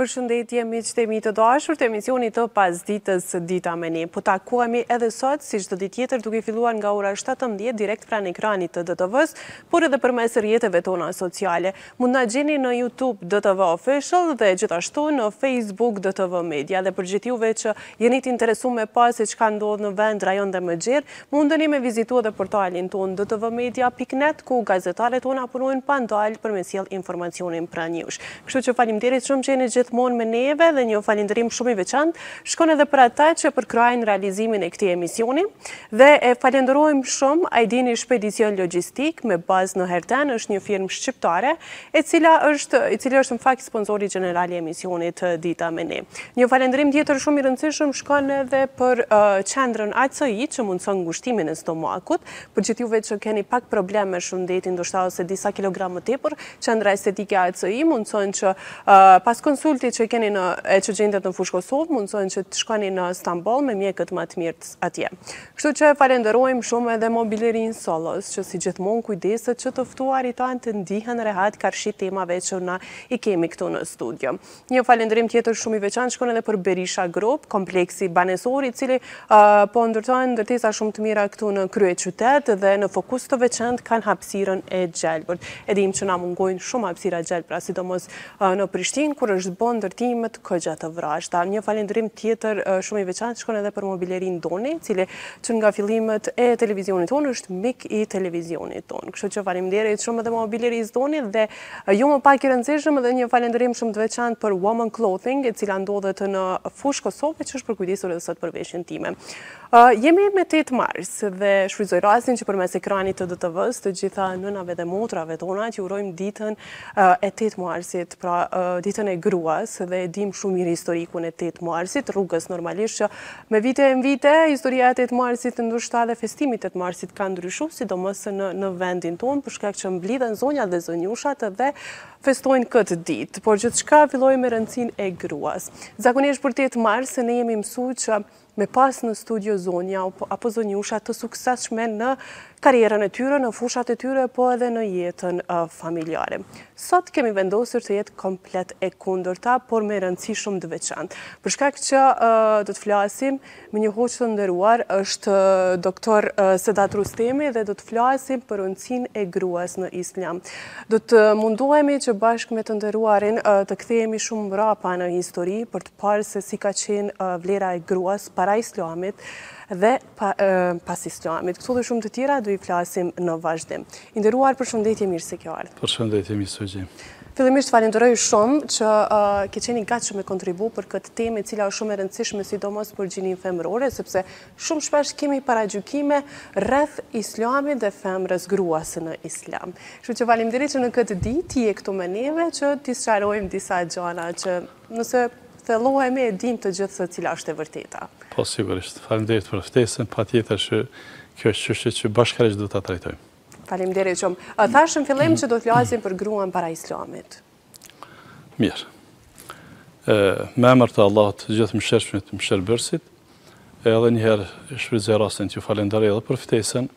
Përshëndetje miqtë e mi të dashur të emisionit të pasditës Dita me ne. Po takohemi edhe sot si çdo ditë tjetër duke filluar nga ora 17 direkt pranë ekranit të DTV-s, por edhe përmes rrjeteve tona sociale. Mund të na gjeni në YouTube DTV Official dhe gjithashtu në Facebook DTV Media. Dhe për gjithë juve që jeni të interesuar me pa se çka ndodh në vend, rajon dhe më gjerë, Mundeni me vizitu edhe portalin tonë dtvmedia pikë net ku gazetarët tona punojnë pa ndalë për me sjellë informacionin pranë jush. Kështu që faleminderit shumë që jeni gjithmonë me neve dhe një falënderim shumë i veçantë shkon edhe për ata që përkrahin realizimin e këtij emisioni dhe e falënderojmë shumë Ajdini Shpedicion Logjistik me bazë në Herten është një firmë shqiptare E cila është, i cili është në fakt sponsori gjeneral i emisionit Dita me ne. Një falënderim tjetër shumë i rëndësishëm shkon edhe për qendrën ACI që mundëson ngushtimin e stomakut. Për gjithë juve që keni pak problem me shëndetin, ndoshta ose disa kilogram më tepër, qendra estetike ACI mundëson që pas konsultit që keni në e që gjendet në Fushë Kosovë, mundëson që të shkoni në Stamboll me mjekët më të mirë atje. Kështu që e falenderojmë shumë edhe Mobilerinë Solos, që si gjithmonë kujdeset që të ftuarit tanë të ndihen rehat karshi temave që na i kemi këtu në studio. Një falënderim tjetër shumë i veçantë shkon edhe për Berisha Group, kompleksi banesor i cili po ndërtojnë ndërtesa shumë të mira këtu në kryeqytet dhe në fokus të veçantë kanë hapësirën e gjelbërt. E dimë që na mungojnë shumë hapësirat e gjelbra, sidomos Në Prishtinë kur është bo ndërtimet kogja të vrazhda. Një falënderim tjetër shumë i veçantë shkon edhe për Mobilerinë Doni, i cili që nga fillimet e televizionit tonë është mik i televizionit tonë. Kështu që faleminderit shumë edhe Mobilerisë Doni dhe jo më pak i rëndësishëm edhe një falënderim shumë të veçantë për Woman Clothing, e cila ndodhet në Fushë Kosovë e që është përkujdesur edhe sot për veshjen time. Jemi me tetë mars dhe shfrytëzoj rastin që përmes ekranit të DTV-së të gjitha nënave dhe motrave tona t'i urojmë ditën e tetë marsit, pra ditën e gruas dhe e dimë shumë mirë historikun e tetë marsit, rrugës normalisht që me vite e vite historia e tetë marsit ndoshta dhe festimi i tetë marsit ka ndryshuar, sidomos në në vendin tonë për shkak që mblidhen zonjat dhe zonjushat dhe festojnë këtë ditë, por gjithçka filloi me rëndësinë e gruas. Zakonisht për tetë mars ne jemi mësuar që me pas në studio zonja apo zonjusha të suksesshme në karrierën e tyre, në fushat e tyre, po edhe në jetën familjare. Sot kemi vendosur të jetë komplet e kundërta, por me rëndësi shumë të veçantë për shkak që do të flasim, me një hoxhë të nderuar, është doktor Sedat Rustemi dhe do të flasim për rëndësinë e gruas në islam. Do të mundohemi që bashkë me të nderuarin të kthehemi shumë mrapa në histori, për të parë se si ka qenë vlera e gruas para Islamit dhe pas Islamit. Këto dhe shumë të tjera do i flasim në vazhdim. I nderuar përshëndetje mirë se ke ardhur. Përshëndetje mirë se ju gjeta. Fillimisht të falenderoj shumë që ke qenë i gatshëm me kontribu për këtë temë e cila është shumë e rëndësishme sidomos për gjininë femërore sepse shumë shpesh kemi paragjykime rreth Islamit dhe femrës gruas në Islam. Kështu që faleminderit që në këtë ditë ti je këtu me neve që t'i sqarojmë disa gjëra që Nëse thellohemi e dimë të gjithë se cila është e vërteta. Po sigurisht. Faleminderit për ftesën, patjetër që kjo është çështje që bashkërisht duhet ta trajtojmë. Faleminderit shumë. Thashë në fillim që do të flasim për gruan para Islamit. Mirë. Me emër të Allahut të Gjithëmëshirshmit, mëshirbërësit, edhe një herë shfrytëzoj rastin të ju falenderoj edhe për ftesën.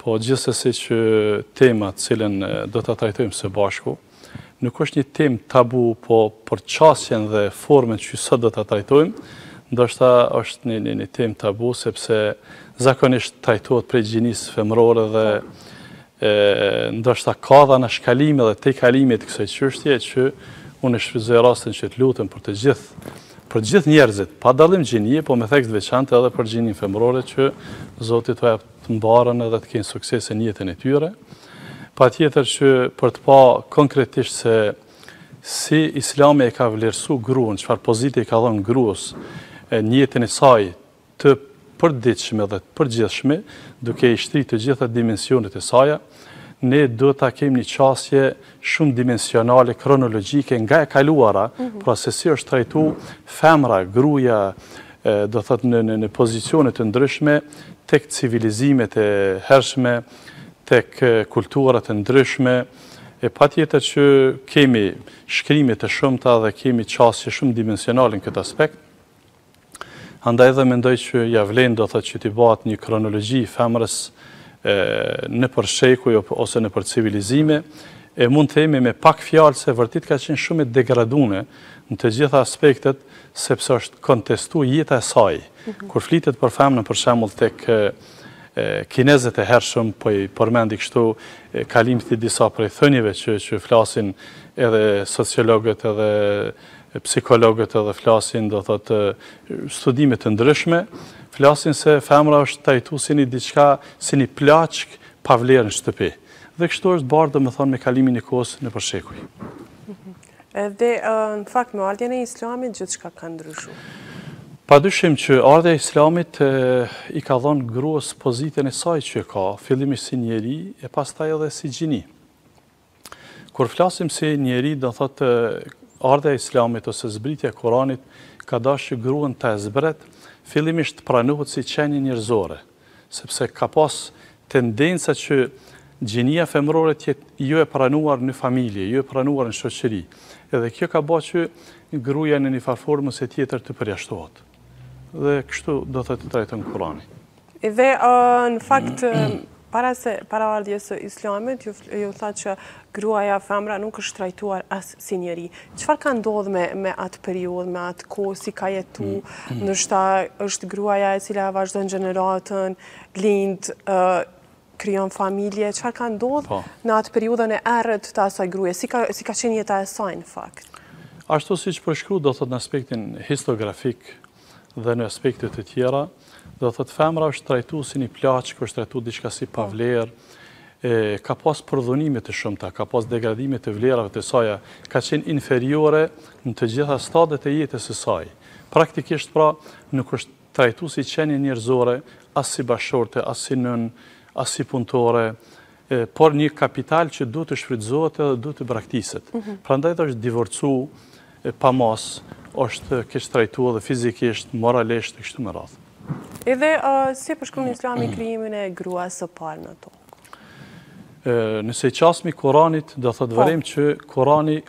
Po gjithsesi që tema të cilën do ta trajtojmë së bashku, nuk është një temë tabu, po për qasjen dhe formën që sot do ta trajtojmë, ndoshta është një, një, një temë tabu, sepse zakonisht trajtohet prej gjinisë femërore dhe e, ndoshta ka edhe nashkalime dhe tejkalime të kësaj qështje që unë e shfrytëzoj rastin që të lutem për të gjithë Për gjithë njerëzit, pa dallim gjinie, po me theks të veçantë edhe për gjininë femërore që Zoti t'u jap të mbarën edhe të kenë suksese në jetën e tyre. Patjetër që për të pa konkretisht se si Islami e ka vlerësu gruan, çfarë pozite i ka dhënë gruas në jetën e saj të përditshme dhe të përgjithshme, duke i shtri të gjitha dimensionet e saja, ne do ta kemi një qasje shumë dimensionale, kronologjike, nga e kaluara, mhm. pra se si është trajtu femra, gruja, do thot në pozicione të ndryshme, tek civilizimet e hershme, tek kulturat e ndryshme, e patjetër që kemi shkrime të shumta dhe kemi qasje shumë dimensionale në këtë aspekt, Andaj dhe mendoj që ja vlen do thotë që t'i bahet një kronologji femrës nëpër shekuj ose nëpër civilizime, e mund të themi me pak fjalë se vërtit ka qenë shumë e degradune në të gjitha aspektet, sepse është kontestu jeta e saj. Mhm. Kur flitet për femrën për shembull tek kinezët e hershëm, po i përmendi kështu kalimthi disa prej thënieve që flasin edhe sociologët edhe Psikologët edhe flasin, do thotë, studime të ndryshme, flasin se femra është trajtu si një diçka, si një plaçkë pa vlerë në shtëpi. Dhe kështu është bërë, domethënë, me kalimin e kohës nëpër shekuj. Dhe në fakt me ardhjen e Islamit gjithçka ka ndryshu. Padyshim që ardhja e Islamit i ka dhënë gruas pozitën e saj që ka, fillimisht si njeri e pastaj edhe si gjini. Kur flasim si njeri, do thotë ardhja e Islamit ose zbritja e Kuranit ka dashur që gruan ta zbresë, fillimisht të pranohet si qenie njerëzore, sepse ka pas tendenca që gjinia femërore të jetë jo e pranuar në familje, jo e pranuar në shoqëri. Edhe kjo ka bërë që gruaja në një farë formë ose tjetër të përjashtohet. Dhe kështu do thotë e trajton Kurani. Dhe në fakt, para se para ardhjes së islamit, ju tha që gruaja femra nuk është trajtuar as si njeri. Çfarë ka ndodhë me, me atë periudhë, me atë kohë, si ka jetu, mm, mm. nëse është gruaja e cila vazhdon gjeneratën, lind, uh, krijon familje, çfarë ka ndodhë, po, në atë periudhën e errët të asaj gruje, si ka, si ka qenë jeta e saj në fakt? Ashtu siç e përshkru, do thot në aspektin historiografik, dhe në aspekte të tjera, do të thotë femra është trajtu si një plaçkë, është trajtu diçka si pa vlerë, ka pas përdhunime të shumta, ka pas degradime të vlerave të saja, ka qenë inferiore në të gjitha stadet e jetës së saj. Praktikisht pra nuk është trajtu si qenie njerëzore, as si bashkëshorte, as si nënë, as si punëtore, por një kapital që duhet të shfrytëzohet edhe duhet të braktiset. Mhm. Prandaj është divorcu pa masë, është keqtrajtu edhe fizikisht, moralisht, e kështu me radhë. Edhe si përshkruan islami mhm. krijimin e gruas së parë në tokë? Nëse i qasemi Kuranit, do thotë, po, vërejmë që Kurani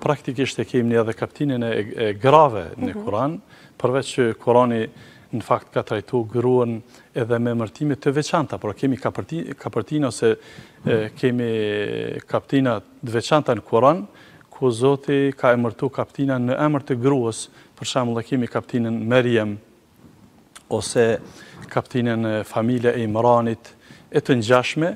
praktikisht e kemi një edhe kaptinin e grave në mhm. Kuran, përveç që Kurani në fakt ka trajtu gruën edhe me emërtime të veçanta, por kemi kapërtina ose kemi kaptina të veçanta në Kur'an, ku Zoti ka emërtu kaptina në emër të gruës, për shembull e kemi kaptinën Merjem ose kaptinën Familja e Imranit e të ngjashme,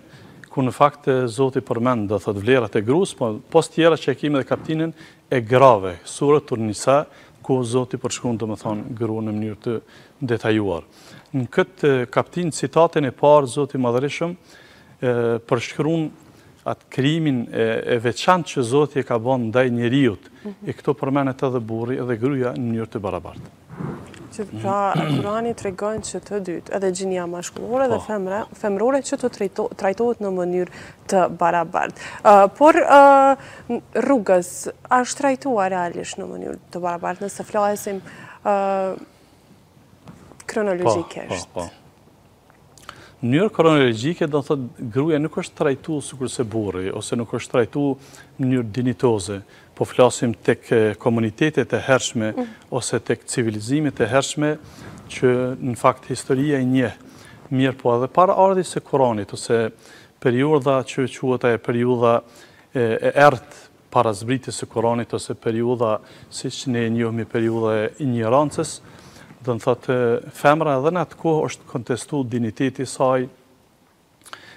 ku në fakt Zoti përmend do thot vlerat e gruas, por pos tjera që e kemi edhe kaptinën e grave, Surat An-Nisa, ku Zoti përshkruan domethënë gruan në mënyrë të detajuar. Në këtë kaptinë citatin e parë Zoti i Madhërishëm përshkruan atë krijimin e veçantë që Zoti e ka bën ndaj njeriut, e këtu përmendet edhe burri edhe gruja në mënyrë të barabartë. Pra, Kurani tregon që të dytë, edhe gjinia mashkullore dhe po. femrore, që të trajtohet në mënyrë të barabart. Por, rrugës, a është trajtuar realisht në mënyrë të barabart, nëse flasim kronologjikisht. Po, po, po. Mënyrë kronologjike, do të thotë gruja nuk është trajtu sikurse burri ose nuk është trajtu në mënyrë dinitoze. Po flasim tek komunitetet e hershme mm. ose tek civilizimet e hershme që në fakt historia i njeh mirëpo edhe para ardhjes së Kuranit ose periudha që quhet ajo periudha e errët Para zbritjes së Kuranit ose periudha siç ne e njohim periudha e injorancës, do të thotë femra edhe në atë kohë është kontestu dinjiteti i saj,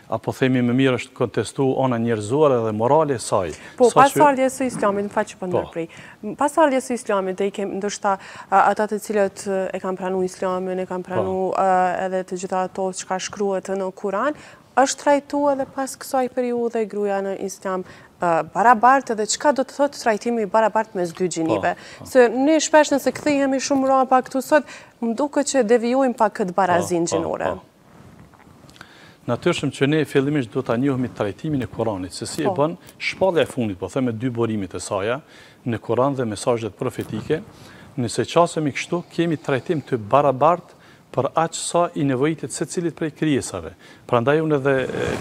apo themi më mirë është kontestu ana njerëzore dhe morale e saj. Po, pas ardhjes së islamit, më fal që po të ndërpres po, po. prej, pas ardhjes së islamit dhe i kemë ndoshta ata të cilët e kanë pranu islamin, e kanë pranu po. edhe të gjitha ato që janë shkruar në Kuran, Është trajtu edhe pas kësaj periudhe gruja në Islam barabartë dhe çka do të thotë trajtim i barabartë mes dy gjinive? Po, po. Se ne shpesh nëse kthehemi shumë mrapa këtu sot, më duket që devijojmë pak te barazia po, gjinore. Natyrisht që ne fillimisht do ta njohim trajtimin e Kuranit, se si e bën shpallja e fundit, po them me dy burimet e saja, në Kuran dhe mesazhet profetike, nëse i qasemi kështu, kemi trajtim të barabartë për aq sa i nevojitet secilit prej krijesave. Prandaj unë edhe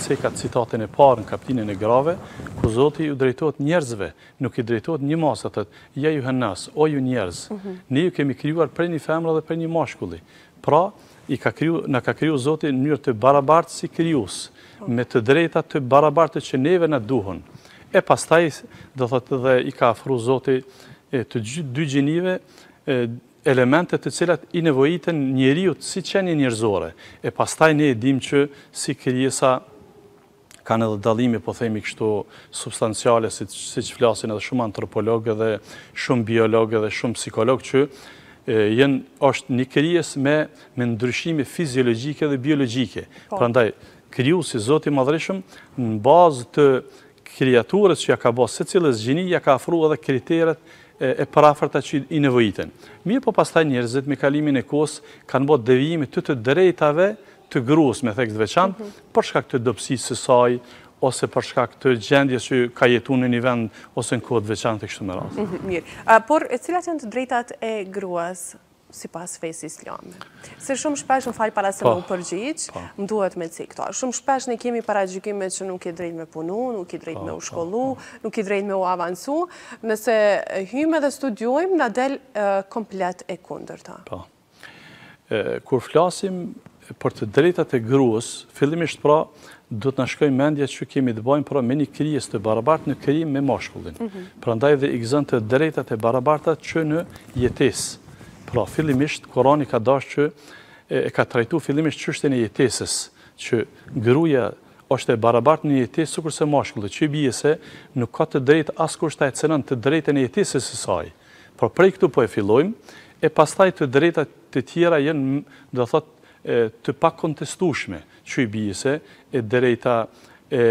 ceka citatin e parë në kaptinën e grave, ku Zoti ju drejtohet njerëzve, nuk i drejtohet një mase, thotë, ja ejjuhen-nas, o ju njerëz, mhm. ne ju kemi krijuar prej një femre dhe prej një mashkulli. Pra, i ka kriju, na ka kriju Zoti në mënyrë të barabartë si krijues, po. me të drejta të barabarta që neve na duhen. E pastaj, do të thotë dhe i ka afru Zoti të dy gjinive, elemente të cilat i nevojiten njeriut si qenie njerëzore, e pastaj ne e dimë që si krijesa kanë edhe dallime po themi kështu substanciale siç flasin edhe shumë antropologë edhe shumë biologë edhe shumë psikologë që njëra është një krijesë me me ndryshime fiziologjike dhe biologjike. Po. Prandaj krijuesi Zoti i Madhërishëm në bazë të krijaturës që ia ka bo secilës gjini ia ka afru edhe kriteret e përafërta që i nevojiten. Mirëpo pastaj njerëzit me kalimin e kohës kanë bo devijime të të drejtave të gruas me theks të veçantë mhm. për shkak të dobësisë së saj ose për shkak të gjendjes që ka jetu në një vend ose në kohë të veçantë e kështu me radhë. Mhm, mirë. Por cilat janë të drejtat e gruas? sipas fesë islame. Se shumë shpesh më fal para se me u po, përgjigj, po. më duhet me cek këtë. Shumë shpesh ne kemi paragjykime që nuk ki drejt me punu, nuk ki drejt po, me u shkollu, nuk ki drejt me u avancu. Nëse hyjmë edhe studiojmë, na del komplet e kundërta. Kur flasim Për të drejtat e gruas, fillimisht pra, duhet na shkojë mendja që kemi të bëjmë pra me një krijesë të barabartë në krijim me mashkullin. Prandaj dhe i gëzon të drejtat e barabarta që në jetesë. Pra, fillimisht, Kurani ka dash që e ka trajtu fillimisht çështjen e jetesës, që gruaja është e barabartë në jetesë sikurse mashkulli, që i bie se nuk ka të drejtë askush t'ia cenon të drejtën e jetesës së saj. Por prej këtu po e fillojmë, e pastaj të drejta të tjera janë do thotë të pakontestueshme, që i bie se, e drejta e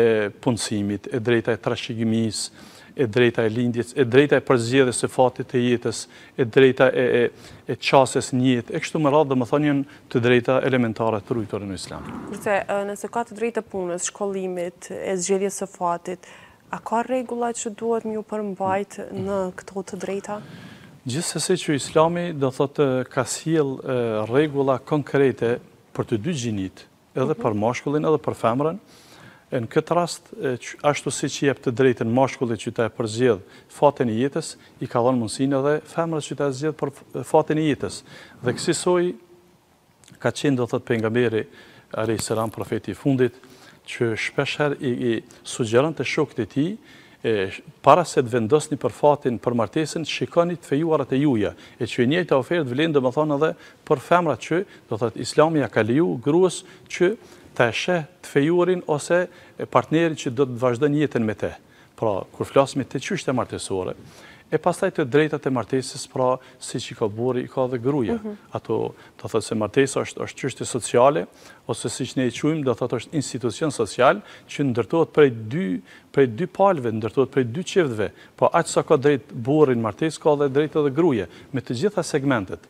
punësimit, e drejta e trashëgimisë, e drejta e lindjes, e drejta e përzgjedhjes së fatit të jetës, e drejta e qasjes në jetë, e kështu me radhë, domethënë janë të drejta elementare të ruajtura në Islam. Kurse nëse ka të drejtë punës, shkollimit, e zgjedhjes së fatit, A ka rregulla që duhet m'ju përmbajt në këto të drejta? Gjithsesi që Islami do thotë ka sjell rregulla konkrete për të dy gjinitë, edhe për mashkullin edhe për femrën, në këtë rast ashtu siç i jep të drejtën mashkullit që ta përzgjedhë fatin e jetës, i ka dhënë mundësinë edhe femrës që ta zgjedhë për fatin e jetës. Dhe kësisoj ka qenë do thotë pejgamberi alejhi selam profeti i fundit që shpesh herë i sugjeronte shokët e tij, para se të vendosni për fatin për martesën, shikoni të fejuarat e juaja, e që e njëjta ofertë vlen domethënë edhe për femrat që do thotë Islami ja ka leju gruas që ta sheh të fejuarin ose partnerin që do të vazhdon jetën me të. Pra, kur flasmi te çështje martesore, e pastaj të drejtat e martesës, pra, siç i ka burri, i ka edhe gruaja. Ato, do thotë se martesa është çështje sociale, ose siç ne e quajmë, do thotë është institucion social, që ndërtohet prej dy prej dy palëve, ndërtohet prej dy çiftëve. Po aq sa ka drejtë burri në martesë, ka edhe drejtë edhe gruaja, me të gjitha segmentet.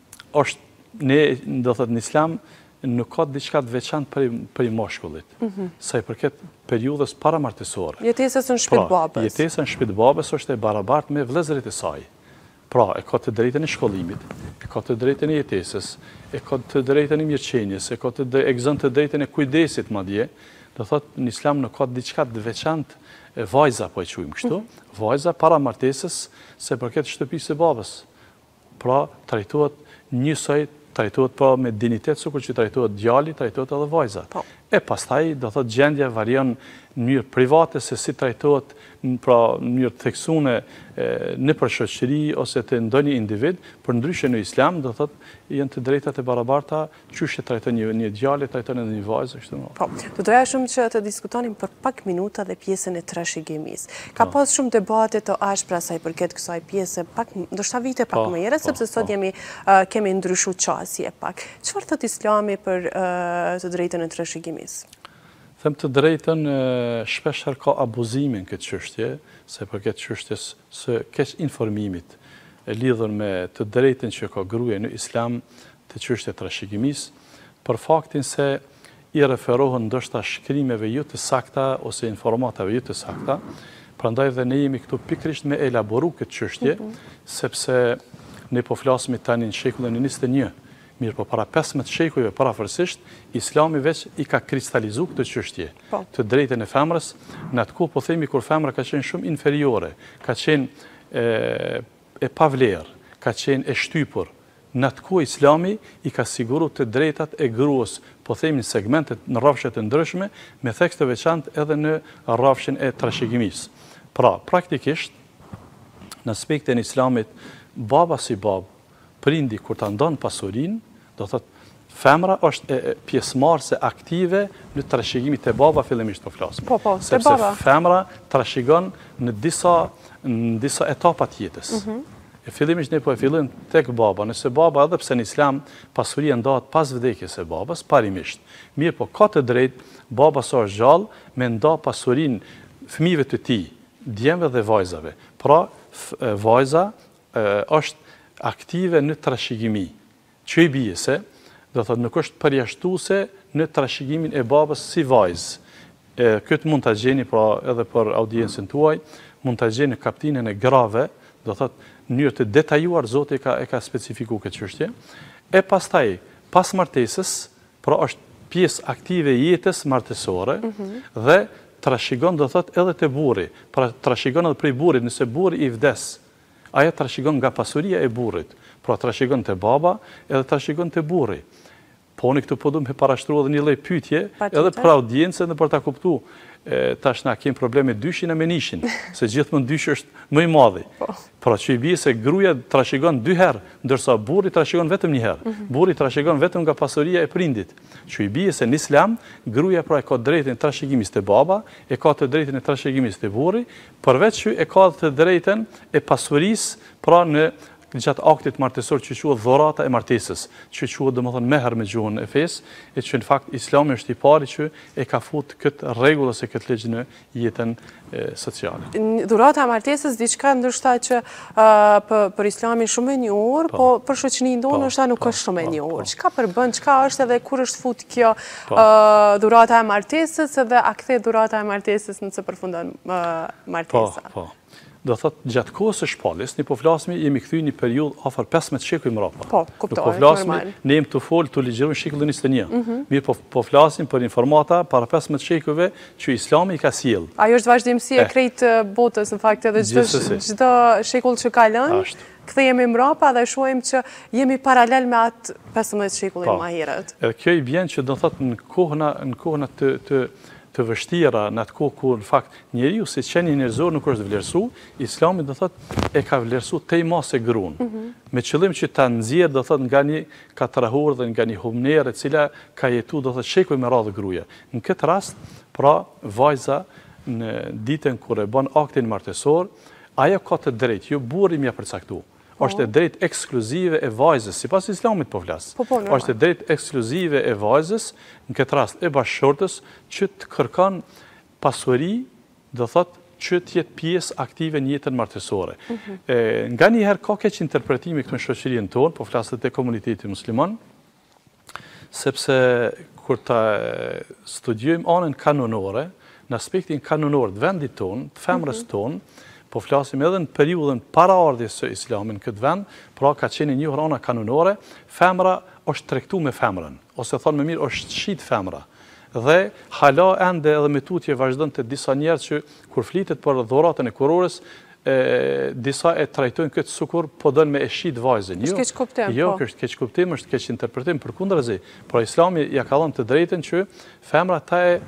është ne do thot në islam nuk ka diçka të veçantë prej mashkullit. Mhm. Sa i përket periudhës paramartesore. Jetesës në shtëpi të pra, babës. Jetesa në shtëpi të babës është e barabartë me vëllezërit e saj. Pra, e ka të drejtën e shkollimit, e ka të drejtën e jetesës, e ka të drejtën e mirëqenies, e ka të e gëzon të drejtën e kujdesit madje. Do thot në islam nuk ka diçka të veçantë e vajza po e quajmë kështu, mhm. vajza para martesës sa i përket shtëpisë së babës. Pra, trajtohet njësoj, trajtohet pra me dinitet, sikur që trajtohet djali, trajtohet edhe vajza. Po. E pastaj, do thotë, gjendja varion në mënyrë private se si trajtohet pra në mënyrë theksune nëpër shoqëri ose te ndonjë individ, përndryshe në islam, do thotë, janë të drejtat e barabarta, Qysh e trajton një një djalë e trajton edhe një vajzë kështu më. Po, do doja shumë që të diskutonim për pak minuta dhe pjesën e trashëgimisë. Ka pas shumë debate të ashpra sa i përket kësaj pjese, ndoshta vite pak më herët, po, sepse sot jemi kemi ndryshu qasje pak. Çfarë thot Islami për të drejtën e trashëgimisë? Them të drejtën, shpesh herë ka abuzim në këtë çështje, sa i përket çështjes së keqinformimit lidhur me të drejtën që ka gruaja në Islam, te çështja e trashëgimisë, për faktin se i referohen ndoshta shkrimeve jo të sakta ose informatave jo të sakta, prandaj dhe ne jemi këtu pikërisht me elaboru këtë çështje, sepse ne po flasmi tani në shekullin e njëzet e një, mirëpo para pesëmbëdhjetë shekujve parafërsisht, Islami veç i ka kristalizu këtë çështje, po, të drejtën e femrës, në atë kohë po themi kur femra ka qenë shumë inferiore, ka qenë e pavlerë ka qenë e shtypur në atë kohë islami i ka siguru të drejtat e gruës po themi në segmente në rrafshe të ndryshme me theks të veçantë edhe në rrafshin e trashëgimisë pra praktikisht në aspektin e islamit baba si babë prindi kur ta ndon pasurinë Do të thotë, femra është pjesëmarrëse aktive në trashëgimi te baba fillimisht po flasim. Po po, te baba. Sepse femra trashëgon në disa në disa etapa të jetës. Mm -hmm. E fillimisht ne po e fillojmë tek baba, nëse baba edhe pse në Islam pasuria ndahet pas vdekjes së babës parimisht. Mirëpo ka të drejtë baba sa është gjallë me nda pasurinë fëmijëve të tij, djemve dhe vajzave. Pra vajza është aktive në trashëgimi, që i bie se, do të thotë, nuk është përjashtuese në trashëgiminë e babës si vajzë. Këtë mund ta gjeni, pra, edhe për audiencën tuaj, mund ta gjeni në kaptinën e grave, do të thotë, në mënyrë të detajuar zoti e ka e ka specifiku këtë çështje. E pastaj, pas martesës, pra është pjesë aktive e jetës martesore dhe trashëgon, do të thotë, edhe te burri. Pra trashëgon edhe prej burrit, nëse burri i vdes, Ajo trashëgon nga pasuria e burrit, pra trashëgon te baba edhe trashëgon te burri. Po unë këtu po du me parashtru edhe një lloj pyetje, edhe për audiencën dhe për ta kuptu. Tash na kemi problem me dyshin e me njishin, se gjithmonë dyshi është më i madhi. Pra që i bie se gruaja trashëgon dy herë, ndërsa burri trashëgon vetëm një herë. Burri trashëgon vetëm nga pasuria e prindit. Që i bie se në Islam, gruaja pra e ka drejtën e trashëgimisë te baba, e ka të drejtën e trashëgimisë te burri, Përveç që e ka dhe të drejtën e pasurisë, pra në gjatë aktit martesor që quhet dhurata e martesës, që quhet domethënë mehr me gjuhën e fesë, e që në fakt Islami është i pari që e ka fut këtë rregull ose këtë ligj në jetën sociale. Dhurata e martesës diçka ndoshta që Për islamin shumë e njohur, po, po për shoqëninë tonë po, është nuk po, është shumë e njohur. Çka përbën, çka është edhe kur është fut kjo dhurata e martesës dhe a kthe dhurata e martesës nëse përfundon martesa? Po, po. Do thot gjatë kohës së shpalljes, ne po flasim jemi kthy një periudhë afër 15 shekuj më parë. Po, kuptoj. Po flasim ne jemi të fol të ligjërojmë shekullin 21. Mhm. Mirë po po flasim për informata para 15 shekujve që Islami i ka sjellë. Ajo është vazhdimësi e krejt botës, në fakt edhe çdo shekull që kalon, kthehemi mbrapa dhe shohim që jemi paralel me atë 15 shekullin më herët. Edhe kjo i vjen që do të thotë në kohëna, në kohëna të të vështira, në atë kohë kur në fakt njeriu si qenie njerëzore nuk është vlerësu, Islami do thotë e ka vlerësu tejmase gruan. Me qëllim që ta nxjerrë do thotë nga një katrahur dhe nga një humnerë e cila ka jetu do thotë shekuj me radhë gruaja. Në këtë rast, pra vajza në ditën kur e bën aktin martesor, ajo ka të drejtë, jo burri me ia përcaktu. Po. Është e drejtë ekskluzive e vajzës, sipas Islamit po flas. Po, po, normal. Është e drejtë ekskluzive e vajzës, në këtë rast e bashkëshortës, që të kërkon pasuri, do të thotë që të jetë pjesë aktive në jetën martesore. Mhm. Nganjëherë ka keqinterpretime këtu në shoqërinë tonë, po flas edhe te komuniteti musliman, sepse kur ta studiojmë anën kanunore, në aspektin kanunor të vendit tonë, të femrës mhm. tonë, po flasim edhe në periudhën para ardhjes së islamit në këtë vend, pra ka qenë njohur ana kanunore, femra është tregtu me femrën, ose thënë më mirë është shit femra, dhe hala ende edhe më tutje vazhdon te disa njerëz që kur flitet për dhuratën e kurorës, e disa e trajtojnë këtë sikur po don me e shit vajzën. Jo, jo, po. është keqkuptim, është keqinterpretim përkundrazi. Pra Islami ia ka dhënë të drejtën që femra ta e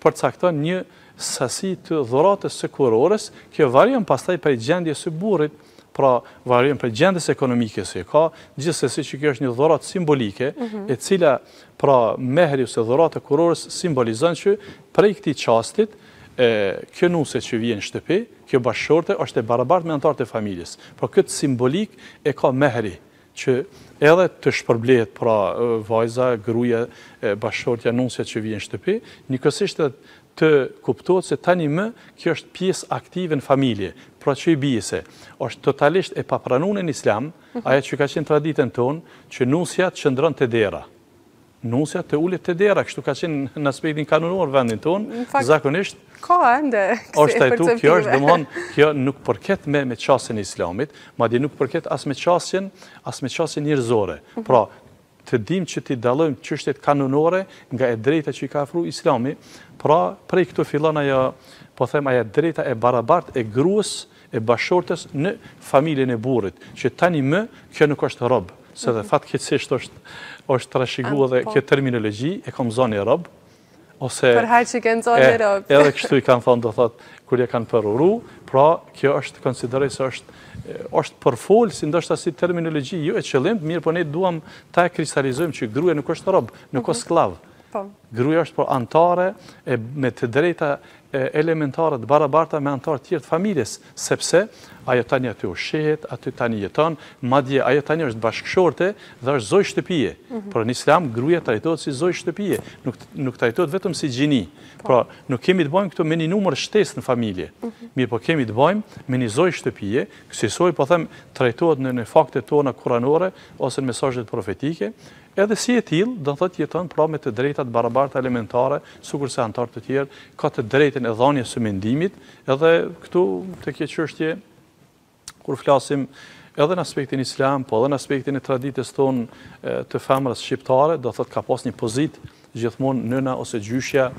përcakton një sasi të dhuratës së kurorës, kjo varion pastaj prej gjendjes së burrit, pra varion prej gjendjes ekonomike se ka, gjithsesi që kjo është një dhuratë simbolike, mhm. e cila pra mehri ose dhurata e kurorës simbolizon që prej këtij çastit, E, kjo nuse që vjen në shtëpi, kjo bashkëshorte, është e barabartë me anëtarët e familjes. Pra këtë simbolikë e ka mehri, që edhe të shpërblehet pra vajza, gruaja, bashkëshortja, nusja që vjen në shtëpi, njëkohësisht edhe të kuptohet se tani më kjo është pjesë aktive në familje, pra që i bie se është totalisht e papranume në Islam, ajo që ka qenë traditën tonë, që nusja qëndron te dera. Nusja të ulet te dera, kështu ka qenë në aspektin kanunor vendin tonë, zakonisht. Ka ende kësi e perceptime. Kjo është, domethënë, kjo nuk përket me qasjen e islamit, madje nuk përket as me qasjen, as me qasjen njerëzore. Pra, të dim që t'i dallojmë çështjet kanunore nga e drejta që i ka afru islami, pra, prej këtu fillon ajo, po them, ajo drejta e barabartë e grues, e bashkëshortes në familjen e burrit, që tani më kjo nuk është rob, se edhe fatkeqësisht është është trashëguar dhe kjo terminologji e kam zonë rob ose për hajr që kanë zonë rob. Edhe kështu i kanë thonë do thot kur e kanë përuruar, pra kjo është konsideroj se është është përfol si ndoshta si terminologji jo e qëlluar, mirëpo ne duam ta kristalizojmë që gruaja nuk është rob, nuk është mhm. sklav. Po. Gruaja është pra anëtare me të drejta elementare të barabarta me anëtarë të tjerë të familjes, sepse ajo tani aty ushqehet, aty tani jeton, madje ajo tani është bashkëshorte dhe është zojë shtëpie. Por në Islam gruaja trajtohet si zojë shtëpie, nuk nuk trajtohet vetëm si gjini. Pra, nuk kemi të bëjmë këtu me një numër shtesë në familje. Mirëpo kemi të bëjmë me një zojë shtëpie, kësisoj po them trajtohet në në faktet tona kuranore ose në mesazhet profetike, Edhe si e tillë, do të thotë jeton pra me të drejta të barabarta elementare, sikurse anëtarë të tjerë, ka të drejtën e dhënies së mendimit, edhe këtu te kjo çështje kur flasim edhe në aspektin islam, po edhe në aspektin e traditës tonë të femrës shqiptare, do thotë ka pas një pozitë gjithmonë nëna ose gjyshja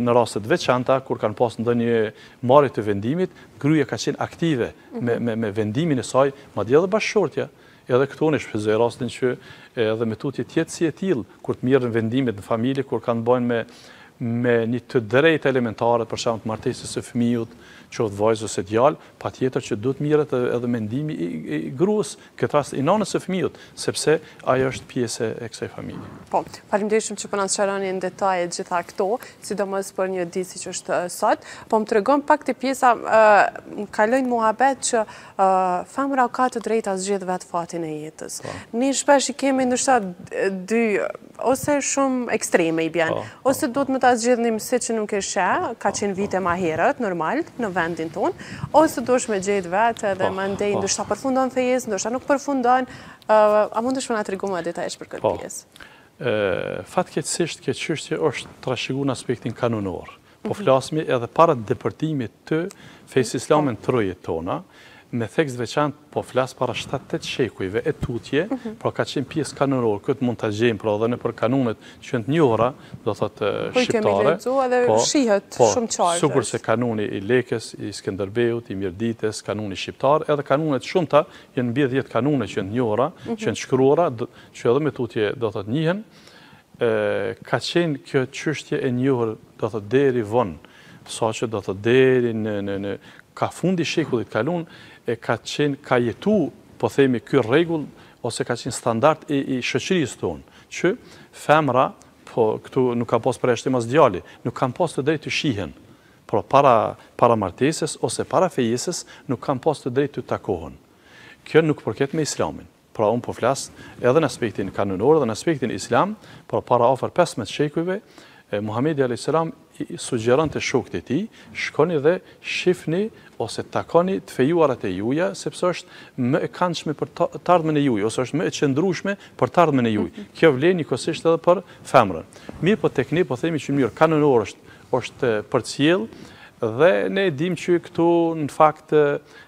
në raste të veçanta, kur kanë pas ndonjë marrje të vendimit, gruja ka qenë aktive me vendimin e saj, madje edhe bashkëshortja, Edhe këtu unë e shfrytëzoj rastin që edhe më tutje të jetë si e tillë, kur të merren vendimet në familje, kur kanë të bëjnë me me një të drejtë elementare, për shembull të martesës së fëmijut, qoftë vajzë ose djalë, patjetër që duhet të merret edhe mendimi i i gruas, këtë rast i nënës së fëmijut, sepse ajo është pjesë e kësaj familje. Po, faleminderit shumë që po na sqaroni në detaje të gjitha këto, sidomos për një ditë siç është sot. Po më tregon pak te pjesa, më kaloi në muhabet që Femra ka të drejtë ta zgjedhë vetë fatin e jetës. Po. Ne shpesh i kemi ndoshta dy ose shumë ekstreme i bjen. Po, po, ose duhet me ta zgjedh nji si që nuk e sheh, ka qenë vite ma herët, normal, në vendin tonë, ose duhet me gjet vetë edhe me ndejt, ndoshta përfundon fejesë, ndoshta nuk përfundon, a mundesh me na tregu më detajisht për këtë pjesë? Po, fatkeqësisht, kjo çështje është trashëgu në aspektin kanunor. Po flasim edhe para depërtimit të fesë islame në trojet tona, me theks të veçantë po flas para shtatë tetë shekujve e tutje, pra ka qenë pjesë kanunore, këtë mund ta gjejmë pra edhe nëpër kanunet që janë të njohura, do thotë shqiptare. Po i kemi lexu edhe po, shihet po, shumë qartë. Po, sikurse kanuni i Lekës, i Skënderbeut, i Mirditës, kanuni shqiptar, edhe kanune të shumta, janë mbi dhjetë kanune që janë të njohura, që janë të shkruara, që edhe më tutje do thotë njihen, ka qenë kjo çështje e njohur, do të thotë deri vonë, saqë do të thotë deri në në në ka fundi shekullit t'kalun, e ka qenë ka jetu, po themi ky rregull ose ka qenë standard i, i shoqnisë tonë, që femra po këtu nuk ka pas përjashtim as djali, nuk kanë pas të drejtë të shihen, por para para martesës ose para fejesës nuk kanë pas të drejtë të takohen. Kjo nuk përket me Islamin. Pra unë po flas edhe në aspektin kanunor dhe në aspektin islam, por para afër 15 shekujve Muhamedi alayhis salam i sugjeronte shokët e tij, shkoni dhe shifni ose takoni të fejuarat e juaja, sepse është më e kandshme për të ardhmen e juaj ose është më e qëndrueshme për të ardhmen e juaj. Mhm. Kjo vlen njëkohësisht edhe për femrën. Mirëpo tek ne po themi që mirë kanunor është është përcjell dhe ne e dimë që këtu në fakt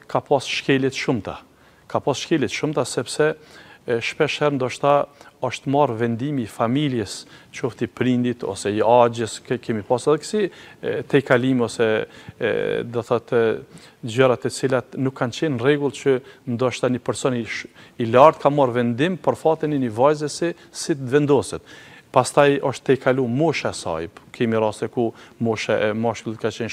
ka pas shkelje të shumta Ka pas shkelje të shumta sepse shpeshherë ndoshta është marrë vendimi i familjes, qoftë i prindit ose i axhës, kemi pas edhe kësi tejkalime ose do thotë gjëra të cilat nuk kanë qenë në rregull që ndoshta një person i lartë ka marrë vendim për fatin e një vajze si si të vendoset. Pastaj është tejkalu mosha e saj, kemi raste ku mosha e mashkullit ka qenë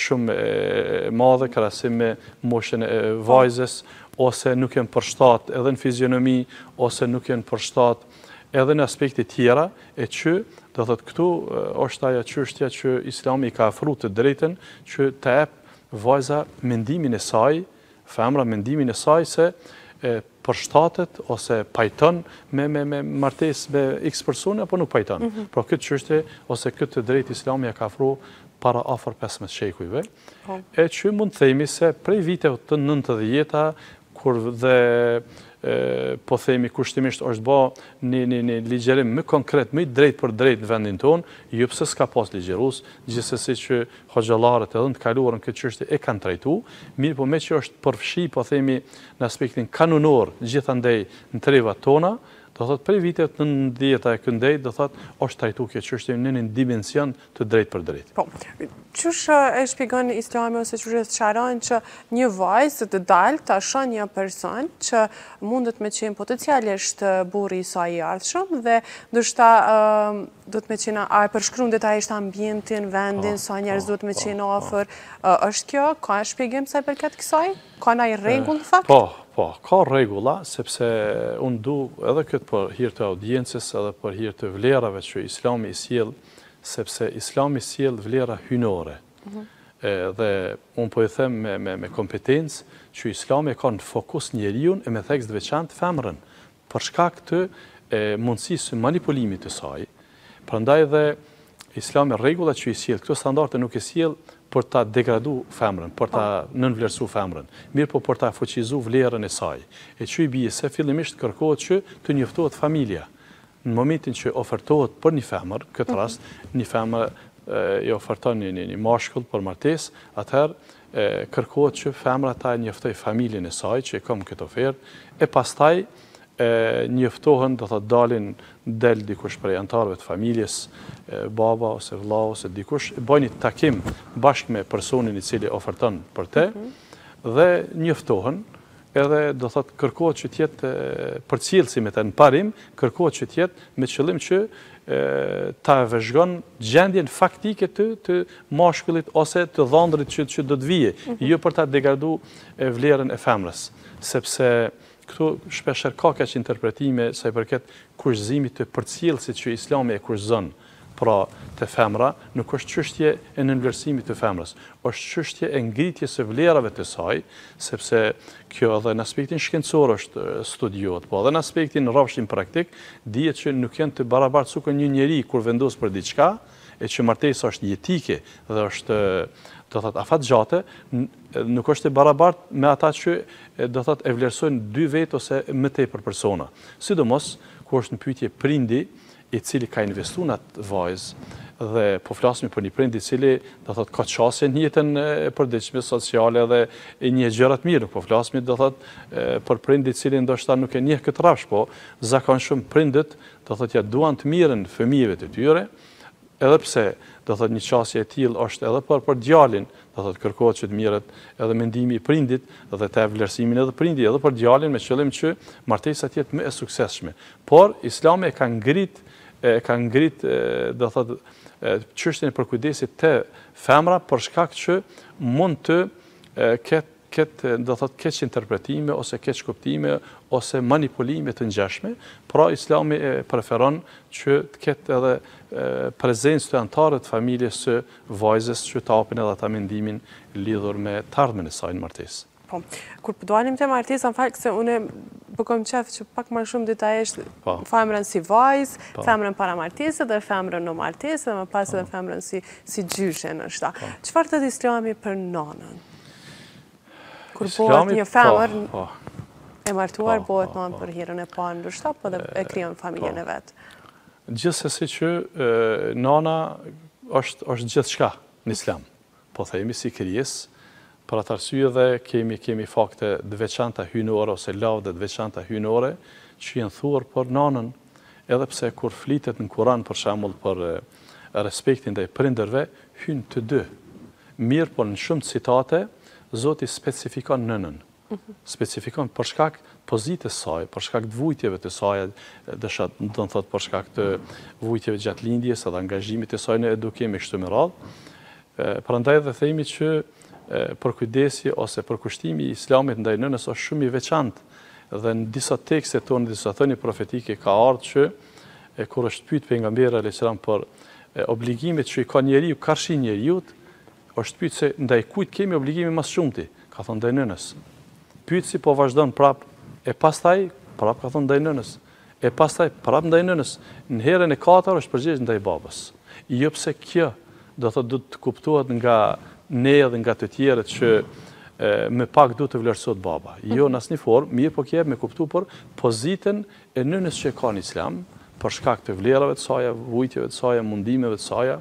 shumë e madhe krahasim me moshën e vajzës ose nuk janë përshtatë edhe në fizionomi ose nuk janë përshtatë edhe në aspekte tjera e që do të thotë këtu është ajo çështja që Islami i ka afru të drejtën që ta jep vajza mendimin e saj Femra mendimin e saj se a përshtatet ose pajton me me me martesë me X personi apo nuk pajton. Mhm. Pra këtë çështje ose këtë të drejtë Islami e ka afru para afër 15 shekujve. Po. E që mund të themi se prej viteve të 90-ta kur dhe po themi kushtimisht është ba një, një, një ligjërim më konkret, më i drejtpërdrejtë në vendin tonë, jo jo pse s'ka pas ligjërues, gjithsesi që Hoxhallarët edhe në të kaluarën këtë çështje e kanë trajtu, mirëpo meqë është përfshi, po themi, në aspektin kanunor, gjithandej në trevat tona, do thotë prej viteve të nëntëdhjeta e këndej, do thotë, është trajtu kjo çështje në një dimension të drejtpërdrejtë. Po, qysh e shpjegon Islami ose qysh e sqaron që një vajzë të dalë ta shoh një person që mundet me qenë potencialisht burri i saj i ardhshëm dhe ndoshta Duhet me qenë, a e përshkruan detajisht ambientin, vendin, po, sa njerëz po, duhet me po, qenë afër? Është kjo, ka shpjegim sa i përket kësaj? Ka naj rregull në fakt? Po, po, ka rregulla, sepse unë du edhe këtë për hirë të audiencës, edhe për hirë të vlerave që islami i sjell, sepse islami sjell vlera hyjnore. Mhm. Dhe unë po i them me kompetencë që islami e ka në fokus njeriun e me theks të veçantë femrën për shkak të mundësisë së manipulimit të saj, prandaj dhe Islami rregullat që i sjell, këto standarde nuk i sjell për ta degradu femrën, për ta po. nënvlerësu femrën, mirëpo për ta fuqizu vlerën e saj, e që i bije se fillimisht kërkohet që të njoftohet familja, në momentin që ofertohet për një femër, këtë mhm. rast, një femër i oferton një një mashkull për martesë, atëherë kërkohet që femra ta njoftojë familjen e saj që e kam këtë ofertë, e pastaj njoftohen, do thotë dalin del dikush prej anëtarëve të familjes, baba ose vëlla ose dikush, e bëjnë një takim bashkë me personin i cili oferton për te, mhm. dhe njoftohen, Edhe, do thotë, kërkohet që të jetë përcjellësi me të në parim, kërkohet që të jetë me qëllim që ta vëzhgon gjendjen faktike të të mashkullit ose të dhëndrit që që do të vijë, mhm. jo për ta degradu vlerën e femrës, sepse këtu shpeshherë ka keqinterpretime sa i përket kushëzimit të përcjellësit që Islami e kushëzon. Pra, te femra, nuk është çështje e nënvlerësimit të femrës, është çështje e ngritjes së vlerave të saj, sepse kjo edhe në aspektin shkencor është, studiohet, po edhe në aspektin rrafshin praktik, dihet që nuk janë të barabartë sikur një njeri kur vendos për diçka, e që martesa është jetike dhe është, do të thotë, afatgjate, nuk është e barabartë me ata që, do të thotë, e vlerësojnë dy vetë ose më tepër persona. Sidomos, kur është në pyetje prindi, i cili ka investu në atë vajzë, dhe po flasim për një prind i cili, do thot, ka qasje në jetën e përditshme sociale dhe i njeh gjërat mirë, nuk po flasim do thot për prind i cili ndoshta nuk e njeh këtë rrafsh, po zakonshëm prindët, do thot, ja duan të mirën fëmijëve të tyre, Edhe pse, do thotë një qasje e tillë është edhe për për djalin, do thotë kërkohet që të mirret edhe mendimi i prindit dhe ta japë vlerësimin edhe prindi edhe për djalin me qëllim që martesa të jetë më e suksesshme. Por Islami e ka ngrit e ka ngrit do thotë çështjen e përkujdesit te femra për shkak që mund të ketë ketë, do të thotë, keqinterpretime ose keqkuptime ose manipulime të ngjashme, pra Islami e preferon që të ketë edhe prezencë të anëtarëve të familjes së vajzës që të japin edhe ata mendimin lidhur me të ardhmen e saj në martesë. Po. Kur po dalim te martesa, në fakt se unë po kam qejf që pak më shumë detajisht po. femrën si vajzë, po. femrën para martesës dhe femrën në martesë dhe më pas edhe po. femrën si si gjyshe ndoshta. Çfarë thotë Islami për nonën? Kur bëhet një femër po, po. e martuar, po, bëhet mamë për herën e parë, ndërsa po dhe e krijon familjen e vet. Gjithsesi që nana është gjithçka në islam, po themi si krijesë, për atë arsye dhe kemi fakte të veçanta hyjnore ose lavde të veçanta hyjnore që janë thurur për nanën, edhe pse kur flitet në Kur'an për shembull për respektin ndaj prindërve, hyjnë të dy. Mirëpo në shumë citate, Zoti specifikon nënën, specifikon për shkak të pozitës saj, për shkak të vujtjeve të saj, domethënë për shkak të vujtjeve gjatë lindjes edhe angazhimit të saj në edukim e kështu me radhë. Prandaj dhe themi që përkujdesi ose përkushtimi i islamit ndaj nënës është shumë i veçantë dhe në disa tekste tonë, në disa thënie profetike ka ardhë që kur është pyt pejgamberi alejhi selam për obligimet që i ka njeriu karshi njeriut, është pyet se ndaj kujt kemi obligime më së shumti, ka thonë ndaj nënës. Pyetësi po vazhdon prap, e pastaj prap ka thonë ndaj nënës. E pastaj prap ndaj nënës. Në herën e katër është përgjigj ndaj babës. Jo pse kjo duhet të kuptohet nga ne dhe nga të tjerët që më pak duhet të vlerësohet baba. Jo në asnjë formë, mirëpo kjo me kuptu për pozitën e nënës që e ka në Islam, për shkak të vlerave të saja, vujtjeve të saja, mundimeve të saja,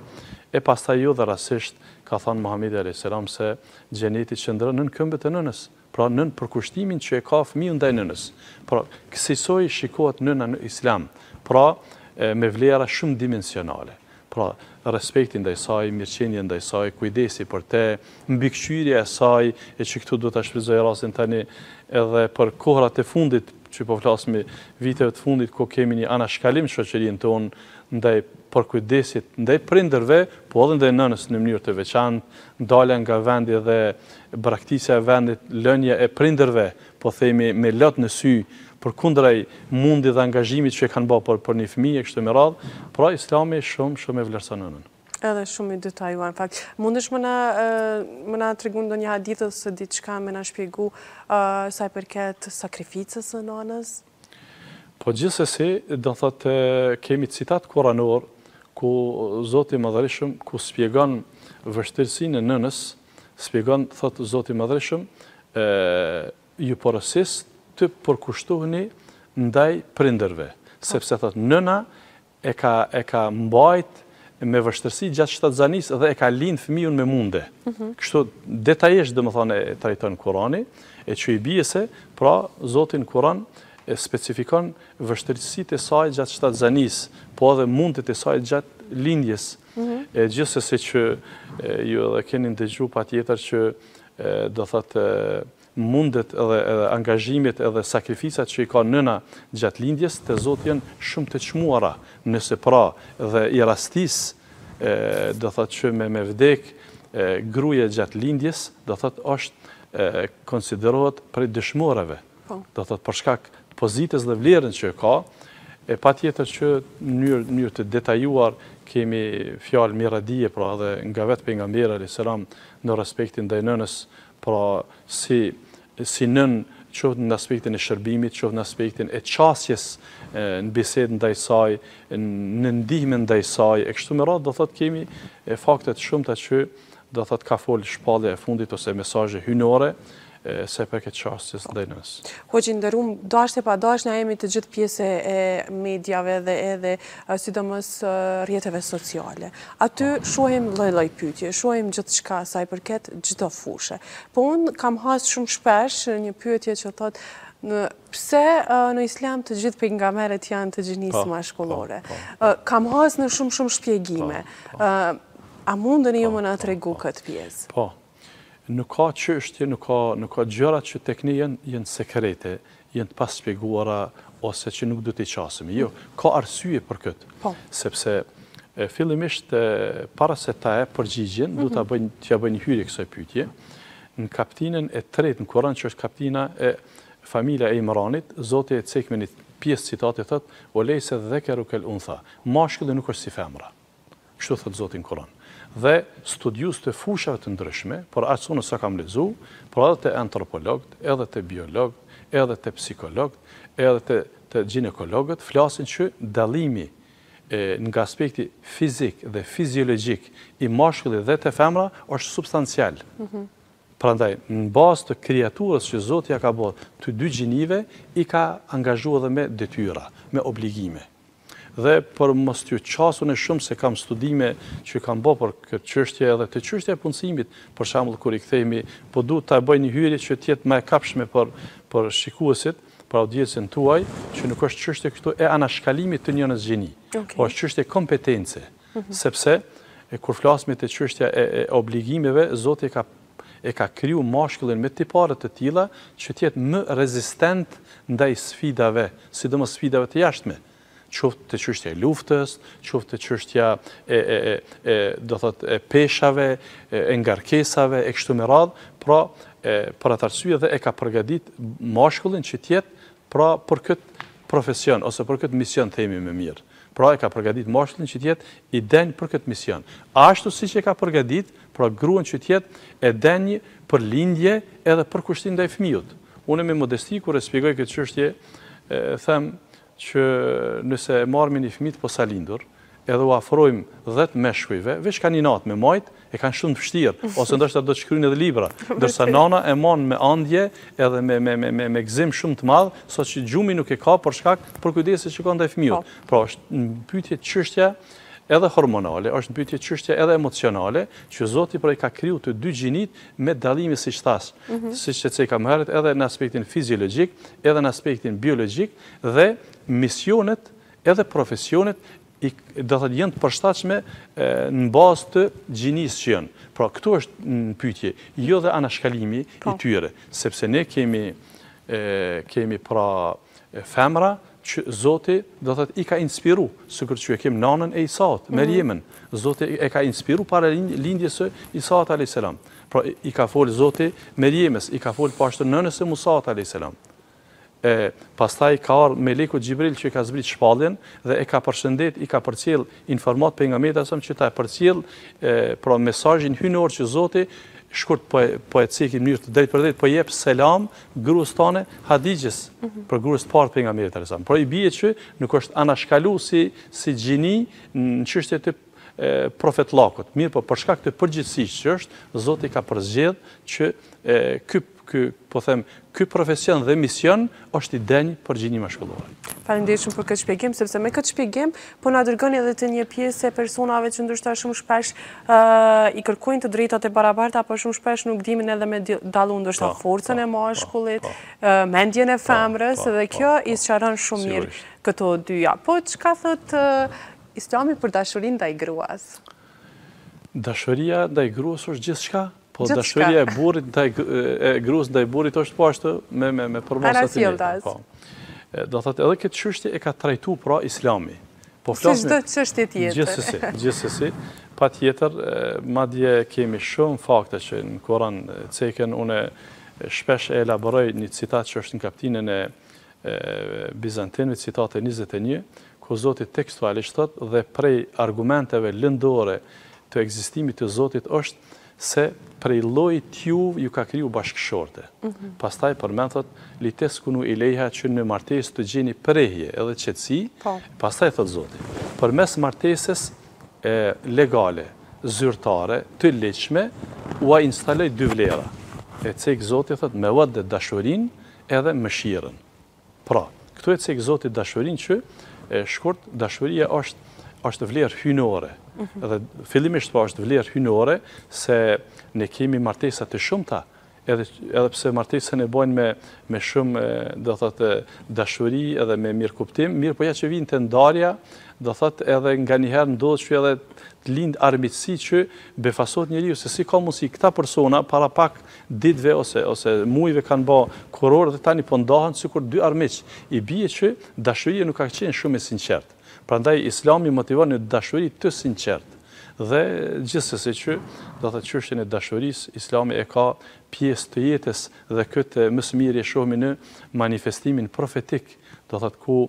e pastaj jo dhe rastësisht, ka thënë Muhamedi alejhi selam se xheneti qëndron nën këmbët e nënës, pra nën përkushtimin që e ka fëmiu ndaj nënës. Pra, kësisoj shikohet nëna në Islam, pra me vlera shumëdimensionale. Pra, respekti ndaj saj, mirëqenia ndaj saj, kujdesi për te, mbikëqyrja e saj, e që këtu duhet ta shfrytëzoj rastin tani edhe për kohërat e fundit, që po flasmi, viteve të fundit ku kemi një anashkalim në shoqërinë tonë ndaj përkujdesit ndaj prindërve, po edhe ndaj nënës në mënyrë të veçantë, dalja nga vendi dhe braktisja e vendit, lënia e prindërve po themi me lot në sy, përkundraj mundit dhe angazhimit që e kanë ba për një fëmijë e kështu me radhë, pra Islami shumë shumë e vlerëson nënën. Edhe shumë i detajuar në fakt. Mundesh me na tregu ndonjë hadith ose diçka me na shpjegu sa i përket sakrificës së nënës? Po gjithsesi, domethënë kemi citat kuranor ku Zoti i Madhërishëm ku spjegon vështirësinë e nënës, spjegon thotë Zoti i Madhërishëm, e, ju porosis të përkushtoheni ndaj prindërve, sepse thotë nëna e ka e ka mbajt me vështirsi gjatë shtatzanisë dhe e ka lind fëmijën me munde. Mhm. Kështu detajisht domethënë e trajton Kurani, e që i bie se pra Zoti në Kur'an e specifikon vështirësitë e saj gjatë shtatzanisë, po edhe mundet e saj gjatë lindjes. Mhm. E gjithsesi që ju edhe keni ndëgju patjetër që do thotë Mundet edhe edhe angazhimit edhe sakrificat që i ka nëna gjatë lindjes te Zoti janë shumë të çmuara nëse pra dhe i rastis do thotë që me me vdek gruja gjatë lindjes do thotë osht konsiderohet prej dëshmoreve do thotë për shkak pozitës dhe vlerën që e ka e patjetër që në mënyrë të detajuar kemi fjalë miradije pra edhe nga vet pejgamberi alejhi selam në respektin ndaj nënës Pra, si, si nënë, qoftë në aspektin e shërbimit, qoftë në aspektin e qasjes në bisedë ndaj saj, në ndihmë ndaj saj, e kështu me radhë, do thotë kemi fakte të shumta që do thotë ka folë shpallja e fundit ose mesazhi hyjnor, sa i përket qasjes ndaj nënës. Hoxhë i nderuam, dashtë e pa dashtë na jemi të gjithë pjesë e mediave dhe edhe sidomos rrjeteve sociale. Aty shohim lloj-lloj pyetje, shohim gjithçka sa i përket çdo fushe. Po unë kam hasë shumë shpesh një pyetje që thotë pse në Islam të gjithë pejgamberët janë të gjinisë mashkullore. Kam hasë në shumë-shumë shpjegime. A mundeni ju me na tregu këtë pjesë? Po, Nuk ka çështje, nuk ka, nuk ka gjëra që tek ne janë, janë sekrete, janë të pashpjeguara ose që nuk duhet t'i qasemi. Jo, ka arsye për këtë. Po. Sepse fillimisht para se ta jap përgjigjen, du ta mhm. bëj një, t'ja bëj një hyrje kësaj pyetje, në kaptinën e tretë në Kur'an që është kaptina e familja e Imranit, Zoti e cek me një pjesë citati thotë, "Ve lejse dhekeru kel untha." Mashkulli nuk është si femra. Kështu thotë Zoti në Kuran. Dhe studiues të fushave të ndryshme, por aq unë sa kam lexu, por edhe te antropologët, edhe te biologët, edhe te psikologët, edhe te te gjinekologët flasin që dallimi nga aspekti fizik dhe fiziologjik i mashkullit dhe te femra është substancial. Mhm. Prandaj, në bazë të krijaturës që Zoti ja ka bërë të dy gjinive, i ka angazhu edhe me detyra, me obligime. Dhe për mos t'ju qasur shumë se kam studime që kam bo për këtë qështje edhe te qështja e punësimit, për shembull kur i kthehmi, po du ta bëj një hyrje që t'jetë ma e kapshme për shikuesit, për audiencën tuaj, që nuk është qështje këtu e anashkalimit të njërës gjini, po është qështje kompetence, mhm. sepse kur flasmi te qështja e obligimeve, Zoti i ka për gjithë, e ka kriju mashkullin me tipare të tilla që të jetë më rezistent ndaj sfidave, sidomos sfidave të jashtme, qoftë te çështja e luftës, qoftë te çështja e e e do të thotë e peshave, e ngarkesave e kështu me radhë, pra për atë arsye edhe e ka përgatit mashkullin që të jetë pra për këtë profesion ose për këtë mision themi më mirë. Pra e ka përgatitë mashkullin që të jetë i denjë për këtë mision. Ashtu siç e ka përgatitë, pra gruan që të jetë e denjë për lindje edhe përkushtim ndaj fëmijut. Unë me modesti kur e shpjegoj këtë çështje them që nëse e marrim një fëmijë të posalindur, edhe u afrojmë dhjetë meshkujve, veç kanë inat me e majtë, e kanë shumë të vështirë, ose ndoshta do të shkrujnë edhe libra, ndërsa nana e man me andje edhe me gzim shumë të madhë, saqë gjumi nuk e ka për shkak përkujdesit që ka ndaj fëmijës. Po. Pra, është në pytje çështja edhe hormonale, është në pytje çështja edhe emocionale, që Zoti pra i ka kriju të dy gjinitë me dallime siç thashë, mhm. siç e ceka më herët edhe në aspektin fiziologjik, edhe në aspektin biologjik, dhe misionet edhe profesionet do të thotë janë të përshtatshme në bazë të gjinisë që janë. Pra këtu është në pyetje, jo dhe anashkalimi i po. tyre, sepse ne kemi kemi pra femra që Zoti do të thotë i ka inspiru, sikur që e kemi nanën e Isaut, mhm. Merjemen, Zoti e ka inspiru para lindjes së Isaut alejhi selam. Pra i ka fol Zoti Merjemes, i ka fol po ashtu nënës së Musaut alejhi selam. E pastaj ka ardh meleku Xhibril që i ka zbrit shpalljen dhe e ka përshëndet, i ka përcjell informatë pejgamberit alejhi selam që ta përcjell pra mesazhin hyjnor që Zoti shkurt po e po e ceki në mënyrë të drejtpërdrejtë po i jep selam gruas tande Hadixhes mhm. pra gruas të parë pejgamberit alejhi selam. Pra i bie që nuk është anashkalu si si gjini në çështje të profetllëkut. Mirëpo për shkak të përgjegjësisë që është Zoti ka përzgjedh që ky Ky, po them, ky profesion dhe mision është i denjë për gjini mashkullore. Faleminderit shumë për këtë shpjegim, sepse me këtë shpjegim po na dërgoni edhe te një pjesë e personave që ndoshta shumë shpesh i kërkojnë të drejtat e barabarta, apo shumë shpesh nuk dimë edhe me dallu ndoshta po, forcën po, e mashkullit, po, mendjen e femrës dhe kjo i sqaron shumë mirë këto dyja. Po çka thotë Islami për dashurinë ndaj gruas? Dashuria ndaj gruas është gjithçka Po dashuria e burrit dhe e gruas ndaj burrit është po ashtu me me me përmasa të njëjta. Po. Do thotë edhe këtë çështje e ka trajtuar pra Islami. Po flasim. Si çdo çështje tjetër. Gjithsesi, gjithsesi. Patjetër, madje kemi shumë fakte që në Kur'an ceken unë shpesh e elaboroj një citat që është në kaptinën e Bizantinëve, citati 21, ku Zoti tekstualisht thotë dhe prej argumenteve lëndore të ekzistimit të Zotit është se prej llojit tuj ju ka kriju bashkëshorte. Mhm. Pastaj përmen thot, li teskunu ilejha që në martesë të gjeni prehje edhe qetësi, po. pastaj thot zoti, përmes marteses legale, zyrtare, të ligjshme, ua instaloj dy vlera. E cek zoti thot, mevedde dashurinë edhe mëshirën. Pra, këtu e cek zoti dashurinë që shkurt, dashuria është është vlerë hyjnore. Mhm. Dhe fillimisht pa po është vlerë hyjnore, se ne kemi martesa të shumta, edhe, edhe pse martesën e bojnë me, me shumë, do thotë, dashuri edhe me mirëkuptim, mirëpo ja që vijn te ndarja, do thotë edhe nganjëherë ndodh që edhe të lindë armiqësi që befasohet njeri, se si ka mundësi këta persona, para pak Ditëve ose ose muajve kanë ba kurorë dhe tani po ndahen sikur dy armiq. I bie që dashuria nuk ka qenë shumë e sinqertë. Prandaj Islami motivon në dashuri të sinqertë. Dhe gjithsesi që do të thotë çështjen e dashurisë Islami e ka pjesë të jetës dhe këtë më së miri e shohim në manifestimin profetik, do thotë ku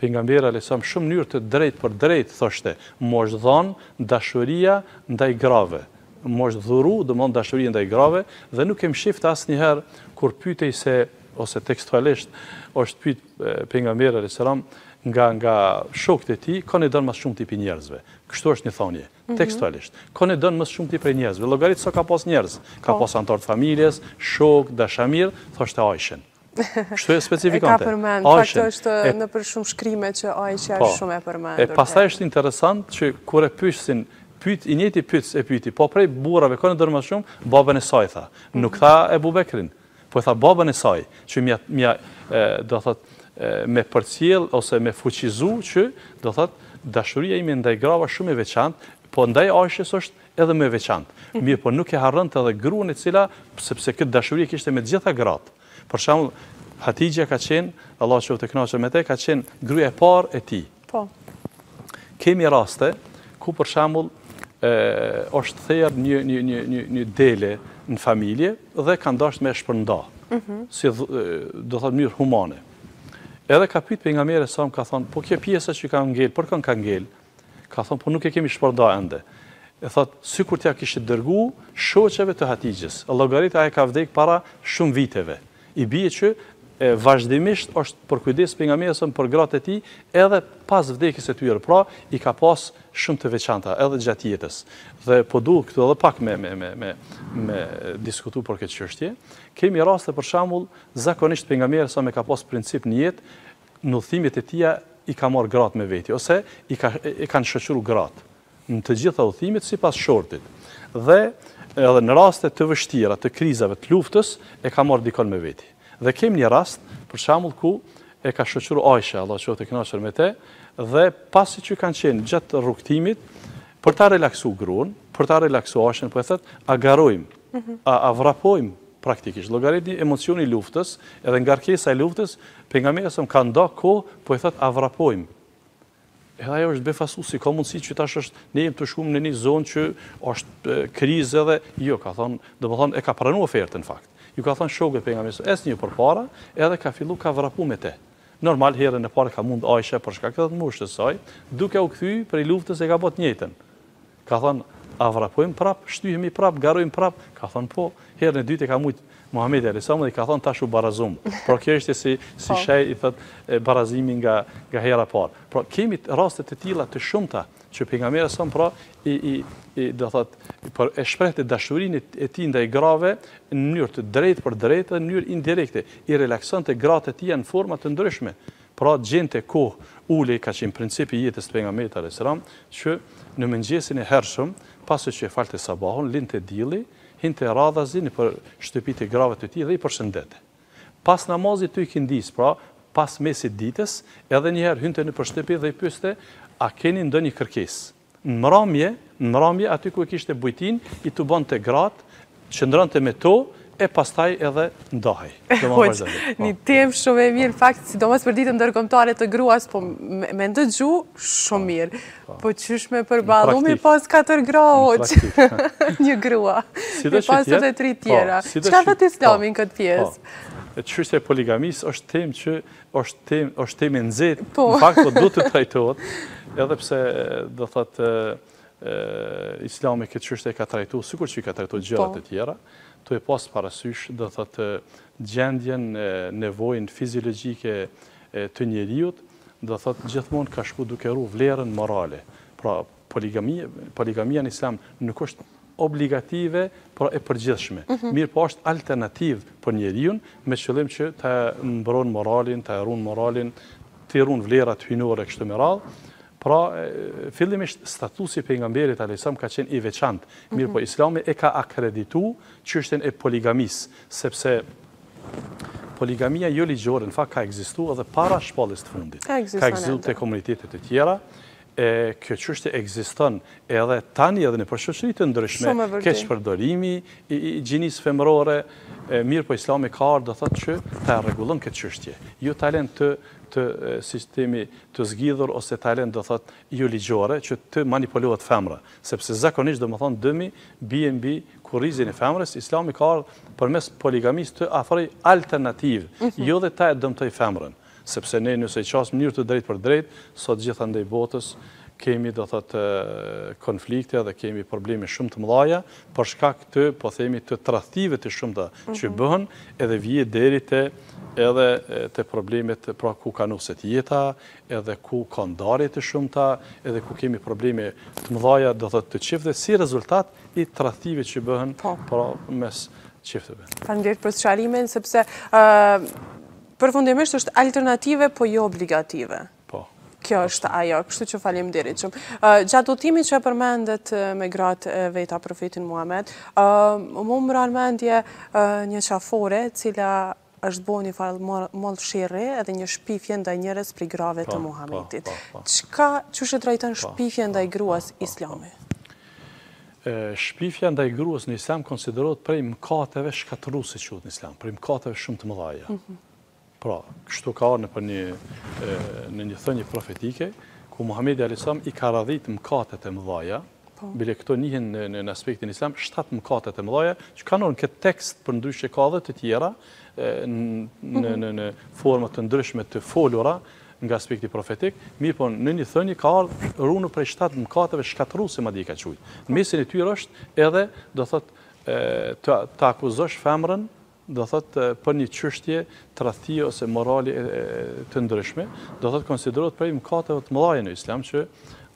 Pejgamberi alejhi selam shumë në mënyrë të drejtpërdrejtë thoshte, M'u është dhënë dashuria ndaj grave, Më është dhuru, domthon dashuria ndaj grave dhe nuk e mshifte asnjëherë kur pytej se ose tekstualisht është pyt pejgamberi alayhis salam nga nga shokët e tij, kanë e don ma shumë ti pi njerëzve. Kështu është një thënie, mhm. tekstualisht. Kanë e don ma shumë ti prej njerëzve. Llogarit sa ka pas njerëz, ka po. pas anëtarë të familjes, shokë, dashamirë, thoshte Aishën. Kështu e specifikante. E ka përmend, fakt është nëpër shumë shkrime që Aisha po, është shumë e përmendur. E pastaj është interesant që kur e pyesin, pyt, i njëti pyetës e pyti, po prej burave, kanë e don ma shumë, babën e saj, tha. Mhm. Nuk tha Ebu Bekrin, po tha babën e saj, që me ja, me ja do thot, me përcjell, ose me fuqizu, që, do thot, dashuria ime ndaj grave shumë e veçantë, po ndaj Aishës është edhe më e veçantë, mirëpo nuk e harronte edhe gruan e cila, sepse këtë dashuri e kishte me të gjitha gratë. Për shembull, Hatixhja ka qenë, Allahu qoftë i kënaqur me të, ka qenë gruaja e parë e tij. Po. Kemi raste ku për shembull ë është ther një një një një një dele në familje dhe kanë dashtë me shpërnda. Ëh. Mhm. Si do thotë mirë humane. Edhe ka pyet pejgamberi a.s. ka thon, po kjo pjesa që ka ngel, për kën ka ngel? Ka thonë, po nuk e kemi shpërnda ende. E thotë, sikur t'ja kishit dërgu shoqeve të Hatixhes. Llogarit ajo ka vdekë para shumë viteve. I bie që vazhdimisht është përkujdes pejgamberi a.s. për gratë e tij edhe pas vdekjes së tyre. Pra, i ka pas shumë të veçanta edhe gjatë jetës. Dhe po du këtu edhe pak me me me me me diskutu për këtë çështje. Kemi raste për shembull, zakonisht pejgamberi a.s. e ka pas princip në jetë në udhëtimet e tija i ka marrë gratë me veti ose i ka i kanë shoqru gratë në të gjitha udhëtimet sipas shortit dhe edhe në raste të vështira, të krizave, të luftës e ka marrë dikon me veti. Dhe kemi një rast, për shembull ku e ka shoqru Aisha, Allahu qoftë i kënaqur me te, dhe pasi që kanë qenë gjatë rrugëtimit, për ta relaksu gruan, për ta relaksu Aishën, po i thotë, a garojmë? A vrapojmë praktikisht? Llogaritni emocioni i luftës, edhe ngarkesa e luftës, pejgamberi sa ka nda kohë po i thotë a vrapojmë? Edhe ajo është befasu si ka mundësi që tash është ne jemi tu shku në një zonë që është krizë edhe jo ka thonë, domethënë e ka pranu ofertën në fakt. Ju ka thonë shokëve pejgamberi ecni ju përpara edhe ka fillu ka vrapon me te. Normal herën e parë e ka mund Ajshja për shkak edhe të moshes së saj, duke u kthy prej luftës e ka bo të njëjtën. Ka thënë, A vrapojmë prapë, shtyhemi prapë, garojmë prapë? Ka thënë, Po. Herën e dytë e ka mujt Muhamedi alejhi selam dhe i ka thënë, Tash u barazum. Pra kjo ishte si si me i thënë barazimi nga nga hera e parë. Pra kemi raste të tilla të shumta që pejgamberi alejhi selam pra i i i do thot për e shprehte dashurinë e tij ndaj grave në mënyrë të drejtpërdrejtë dhe në mënyrë indirekte. I relaksonte gratë e tija në forma të ndryshme. Pra gjente kohë ulej ka qenë princip i jetës së Pejgamberit alejhi selam që në mëngjesin e hershëm pasi që e falte sabahun lindte dielli hinte radhazi nëpër shtëpitë e grave të tij dhe i përshëndete pas namazit të ikindisë pra pas mesit të ditës edhe njëherë hynte nëpër shtëpi dhe i pyeste a keni ndonjë kërkesë Në mramje, në mramje aty ku e kishte bujtjen, i tubonte gratë, qëndronte me to, e pastaj edhe ndahej. Hoxhë, një temë shumë e mirë, fakt, sidomos për ditën ndërkombëtare të gruas, po me dëgju, shumë mirë. Po. po qysh me përbalu, me i pas 4 gra, hoxhë, një grua, me i pas edhe tri tjera. Çka thotë Islami në këtë pjesë? Çështja e poligamisë është temë që Është temë e nxehtë, në fakt po duhet të trajtohet, edhe pse do thotë Islami këtë çështje e ka trajtu sikur që i ka trajtu gjërat e tjera, tu e pas parasysh do thotë gjendjen, nevojën fiziologjike të njeriut, do thotë gjithmonë ka shku duke ru vlerën morale. Pra, Poligamia në Islam nuk është obligative, pra e përgjithshme. Mirëpo është alternativë për njeriun me qëllim që ta mbron moralin, ta ruan moralin, t'i ruan vlerat hyjnore kështu me radhë. Pra, fillimisht statusi i pejgamberit alejhi selam ka qenë i veçantë, mirëpo Islami e ka akreditu çështjen e poligamisë, sepse poligamia joligjore në fakt ka ekzistu edhe para shpalljes së fundit. Ka ekzistu te komunitetet e tjera, E kjo çështje ekziston edhe tani edhe nëpër shoqëri të ndryshme, keqpërdorimi i gjinisë femërore, mirëpo Islami ka ardhur do thotë që ta rregullon këtë çështje. Jo ta lënë të të siç themi të zgidhur ose ta lënë do thotë jo ligjore që të manipulohet femra, sepse zakonisht domethënë dëmi bie mbi kurrizin e femrës, Islami ka ardhur përmes poligamisë të afrojë alternativë, jo dhe ta e dëmtojë femrën. Sepse ne nëse i qasemi mënyrë të drejtpërdrejtë, sot gjithandej botës, kemi, do të thotë, konflikte dhe kemi probleme shumë të mëdhaja, për shkak të, po themi, të tradhtive të shumta që bëhen, edhe vjen deri te edhe te problemet, pra ku kanoset jeta, edhe ku ka ndarje të shumta, edhe ku kemi probleme të mëdhaja, do të thotë, te çiftet, si rezultat i tradhtive që bëhen, pra mes çifteve. Faleminderit për sqarimin, sepse Përfundimisht është alternative po jo obligative. Po. Kjo është ajo, kështu që faleminderit shumë. Gjatë udhëtimit që e përmendët me gratë e veta profetin Muhammed, mu më ra në mendje një qafore e cila është bo një farë mollë sherri edhe një shpifje ndaj njërës prej grave të po, po, Muhammedit. Po, Çka qysh e trajton shpifjen ndaj gruas islami? Shpifja ndaj gruas në Islam konsiderohet prej mëkateve shkatërruese siç quhet në Islam, prej mëkateve shumë të mëdhaja. Pra, kështu ka ardhur nëpër një në një thënie profetike ku Muhamedi alayhis salam i ka radhit mëkatet e mëdhaja. Po. Bile këto njihen në në aspektin islam shtatë mëkatet e mëdhaja që kanë ardhë në këtë tekst përndryshe ka edhe të tjera në në në forma të ndryshme të folura nga aspekti profetik, mirëpo në një thënie ka ardhur ruhuni prej shtatë mëkateve shkatërruese madje i ka quajt. Po. Mesin e tyre është edhe, do thotë, të të akuzosh femrën, do thotë, për një çështje tradhtie ose morale të ndryshme, do thotë konsiderohet prej mëkateve të mëdhaja në Islam që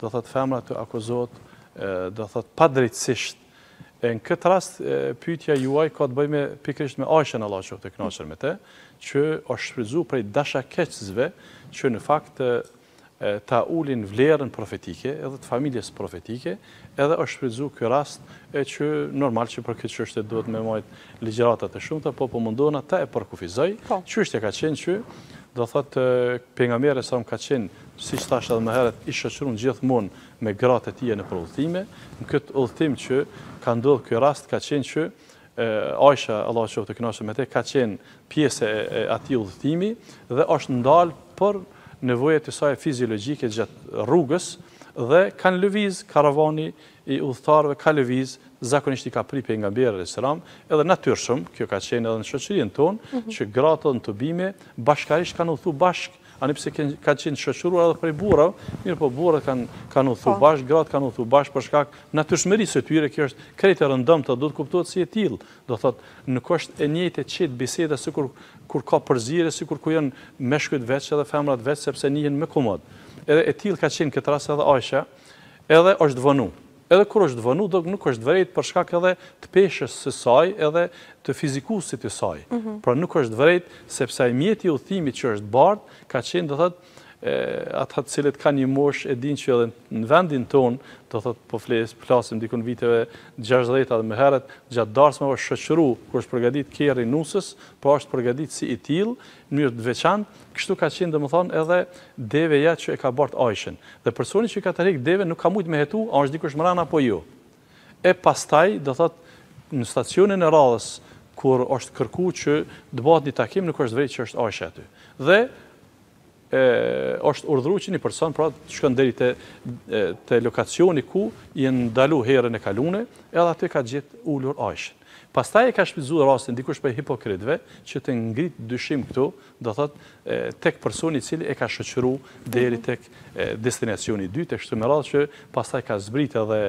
do thotë femra të akuzohet, do thotë, padrejtësisht E në këtë rast, pyetja juaj ka të bëjë me pikërisht me Ajshen Allahu qoftë i kënaqur me të, që është shfrytëzuar prej dashakeqësve që në fakt ta ulin vlerën profetike edhe të familjes profetike, edhe është shfrytëzuar kjo rast e që normal që për këtë çështje duhet me majt ligjërata të shumta, po po mundohna ta e përkufizoj. Po. Çështja ka qenë që do thotë pejgamberi alayhis salam ka qenë siç thashë edhe më herët i shoqëruar gjithmonë me gratë e tija nëpër udhëtime, në këtë udhëtim që ka ndodhur kjo rast ka qenë që Aisha, Allahu qoftë i kënaqur me të, ka qenë pjesë e atij udhëtimi dhe është ndalë për nevojat e saj fiziologjike gjatë rrugës dhe kanë lëviz karavani i udhëtarëve ka lëviz zakonisht i ka pri pejgamberi alayhis salam edhe natyrshëm kjo ka qenë edhe në shoqërinë tonë mhm. që gratë edhe në tubime bashkarisht kanë udhëtu bashkë Ani pse ka qenë shoqëruar edhe prej burrave, mirëpo burrat kanë kanë udhëtu bashkë, gratë kanë udhëtu bashkë për shkak natyrshmërisë së tyre, kjo është krejt e rëndomtë, duhet kuptohet si e tillë. Do thotë, nuk është e njëjtë e qejtë biseda sikur kur ka përzierje, sikur ku janë meshkujt veç edhe femrat veç sepse ndihen më komod. Edhe e tillë ka qenë këtë rast edhe Ajsha, edhe është vonu. Edhe kur është vonu nuk është vrejt për shkak edhe të peshës së saj edhe të fizikusit të saj. Pra nuk është vrejt sepse ai mjeti i udhëtimit që është bart ka qenë do thot ata të cilët kanë një moshë e dinë që edhe në vendin tonë do thot po fles flasim diku në viteve gjashtëdhjetë edhe më herët gjatë darsmave është shoqëru, kur është përgatit kerri i nuses pra është përgatit si i tillë mënyrë të veçantë, kështu ka qenë domethënë edhe deveja që e ka bartë Ajshen. Dhe personi që e ka tërhekë deven nuk ka mujtë me hetu a është dikush mrena apo jo. E pastaj, do thotë, në stacionin e radhës kur është kërku që të bëhet një takim nuk është vrejtë që është Ajsha aty. Dhe është urdhru që një person pra të shkon deri te te lokacioni ku janë ndalu herën e kalune, edhe aty ka gjetë ulur Ajshen. Pastaj e ka shfrytëzuar rastin dikush prej hipokritëve që të ngritë dyshim këtu, do thotë, tek personi i cili e ka shoqëru deri tek destinacioni i dytë e kështu me radhë që pastaj ka zbrit edhe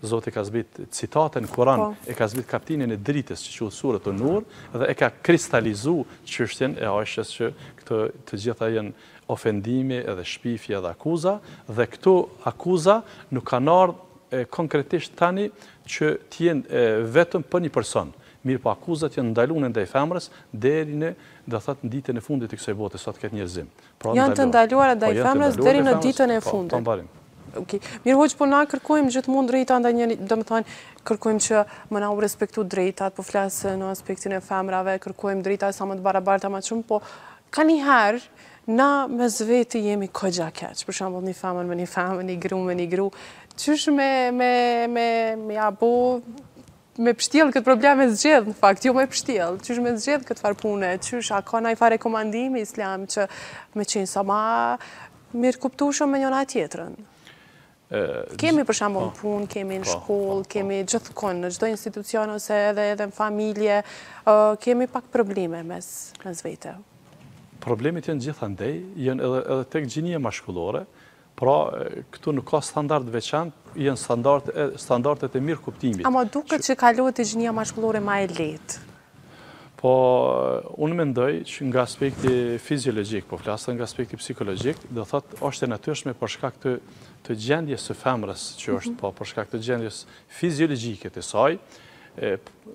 Zoti ka zbrit citate n'Kur'an, e ka zbrit kaptinën e dritës që quhet suretu Nur dhe e ka kristalizu çështjen e Ajshes që këto të gjitha janë ofendime edhe shpifje edhe akuza dhe këto akuza nuk kanë ardhur konkretisht tani që të jenë vetëm për një person, mirëpo akuzat janë t'ndalune ndaj femrës deri në, do të thotë, në ditën e fundit të kësaj bote, sa të ketë njerëzim. Pra, janë të ndaluara ndaj femrës deri në ditën e po, fundit. Po, mbarim. Okay. Mirë hoxhë, po na kërkojmë gjithmonë drejta ndaj njeri, domethonë, kërkojmë që me na u respektu drejtat, po flasë në aspektin e femrave, kërkojmë drejta sa më të barabarta ma qëmë, po kanjëherë, Na mes veti jemi goxha keq, për shembull një femën me një femën, një gru me një gru, qysh me me me me ja bo me pshtjellë këtë problem me zgjidh në fakt, jo me pshtjellë, qysh me zgjidh këtë farë pune, qysh a ka ndonjë farë rekomandimi islam që me qenë sa ma mirëkuptueshëm me njona tjetrën. Kemi për shembull në punë, kemi në shkollë, kemi gjithkund, në çdo institucion ose edhe edhe në familje, kemi pak probleme mes mes vete. Problemet janë gjithandej, janë edhe edhe tek gjinia mashkullore, pra këtu nuk ka standard veçantë, janë standardet e mirëkuptimit. Ama duket që kalohet te gjinia mashkullore ma lehtë. Po, unë mendoj që nga aspekti fiziologjik, po flas nga aspekti psikologjik, do thotë, është e natyrshme për shkak të, të gjendjes së femrës, që është, mhm. po, për shkak të gjendjes fiziologjike të saj,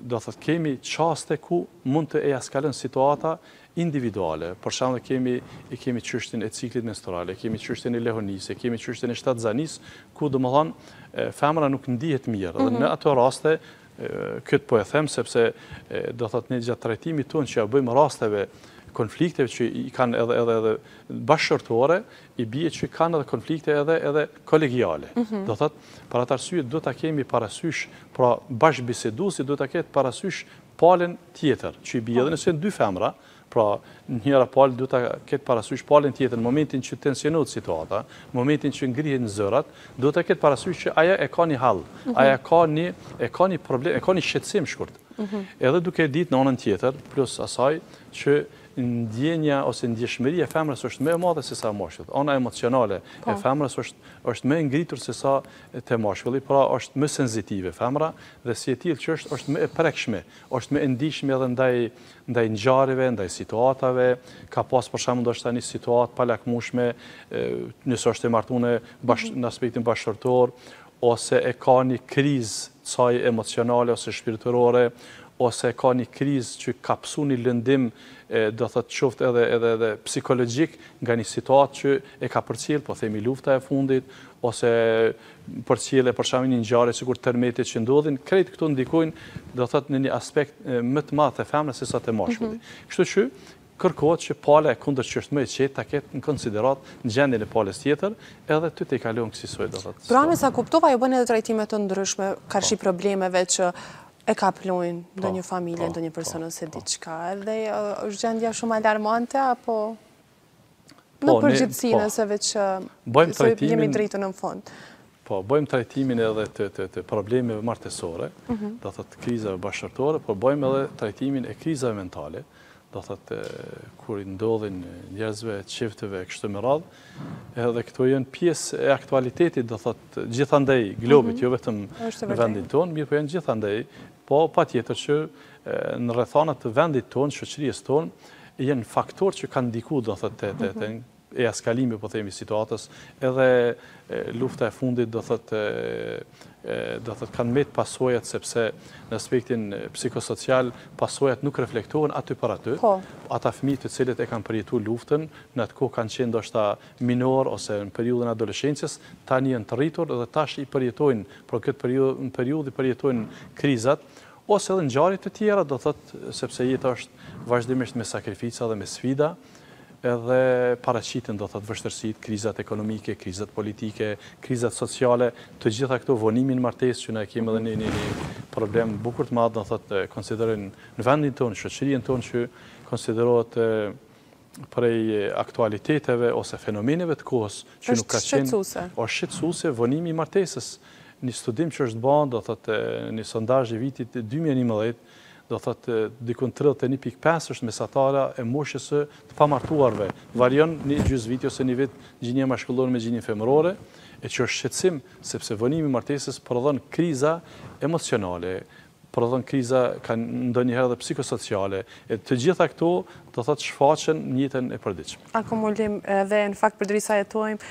do thotë, kemi çaste ku mund të eskalojë situata individuale. Për shembull kemi, e kemi çështjen e ciklit menstrual, e kemi çështjen e lehonisë, e kemi çështjen e shtatzanisë, ku domethënë, femra nuk ndihet mirë. Dhe mhm. në ato raste, Këtë po e them sepse do të thotë ne gjatë trajtimit tonë që ia bëjmë rasteve konflikteve që i kanë edhe edhe edhe bashkëshortore, i bie që kanë edhe konflikte edhe edhe kolegiale. Mhm. Do thotë, për atë arsye duhet ta kemi parasysh, pra bashkëbiseduesi duhet ta ketë parasysh palën tjetër, që i bie edhe po. nëse janë dy femra, Pra, njëra palë duhet ta ketë parasysh palën tjetër në momentin që tensionohet situata, në momentin që ngrihen zërat, duhet ta ketë parasysh që ajo e ka një hall, ajo e ka një e ka një problem, e ka një shqetësim shkurt. Edhe duke e ditë në anën tjetër, plus asaj që ndjenja ose ndjeshmëria e femrës është më e madhe se sa e mashkullit. Ana emocionale e femrës është është më e ngritur se sa te mashkulli, pra është më senzitive femra dhe si e tillë që është është më e prekshme, është më e ndjeshme edhe ndaj ndaj ngjarjeve, ndaj situatave, ka pas për shembull ndoshta një situatë palakmushme, nëse është e martume në aspektin bashkëshortor, ose e ka një krizë asaj emocionale ose shpirtërore, ose ka një krizë që ka pësu një lëndim, do thotë qoftë edhe edhe edhe psikologjik nga një situatë që e ka përcjell, po themi lufta e fundit, ose përcjellje, për shembull një ngjarje sikur tërmetet që ndodhin, krejt këto ndikojnë, do të thotë në një aspekt më të madh te femra sesa te mashkulli. Mhm. Kështu që kërkohet që pala e kundër që është më e qetë ta ketë në konsideratë gjendjen e palës tjetër, edhe t'i tejkalojnë kësisoj do të thotë. Pra me sa kuptova ju bëni edhe trajtime të ndryshme karshi po. problemeve që e kaplojnë po, ndonjë familje, po, ndonjë person ose diçka, edhe është gjendja shumë alarmante apo Në përgjithësi po. nëse veç jemi drejt në fund. Po, bëjmë trajtimin edhe të problemeve martesore, mhm. do thotë krizave bashkëshortore, po bëjmë edhe trajtimin e krizave mentale, do thotë kur i ndodhin njerëzve, çifteve, e kështu me radhë, edhe këto janë pjesë e aktualitetit, do thotë gjithandej globit, mhm. jo vetëm në vendin tonë, mirëpo janë gjithandej, po patjetër që në rrethanat të vendit tonë, shoqërisë tonë, janë faktorë që kanë ndiku, do thotë, te eskalimi, po themi, situatës, edhe lufta e fundit, do thotë, do thotë, kanë mbet pasojat, sepse në aspektin psikosocial, pasojat nuk reflektohen aty për aty, po. ata fmijë të cilët e kanë përjetu luftën, në atë kohë kanë qenë ndoshta minor, ose në periudhën e adoleshencës, tani janë të rritur, dhe tash i përjetojnë, për këtë periudhë i përjetojnë krizat, Ose edhe ngjarje të tjera, do të thotë, sepse jeta është vazhdimisht me sakrifica dhe me sfida, edhe paraqiten, do të thotë, vështërsitë, krizat ekonomike, krizat politike, krizat sociale, të gjitha këto vonimi i martesës që ne e kemi edhe një problem bukur të madh, do të thotë, konsiderohet në vendin tonë, shoqërinë tonë që konsiderohet prej aktualiteteve ose fenomeneve të kohës që nuk ka qenë. Është shqetësuese. Është shqetësuese vonimi i martesës. Një studim që është bërë, do të thotë një sondazh i vitit dy mijë e njëmbëdhjetë, do të thotë diku në tridhjetë e një pikë pesë është mesatara e moshës së të pamartuarve. Varion një gjysmë viti ose një vit gjinia mashkullore me gjininë femërore, e që është shqetësim, sepse vonimi i martesës prodhon kriza emocionale, prodhon kriza kandonjëherë edhe psikosociale, e të gjitha këto do të thotë shfaqen në jetën e përditshme. Akumulim dhe në fakt përdrisa jetojmë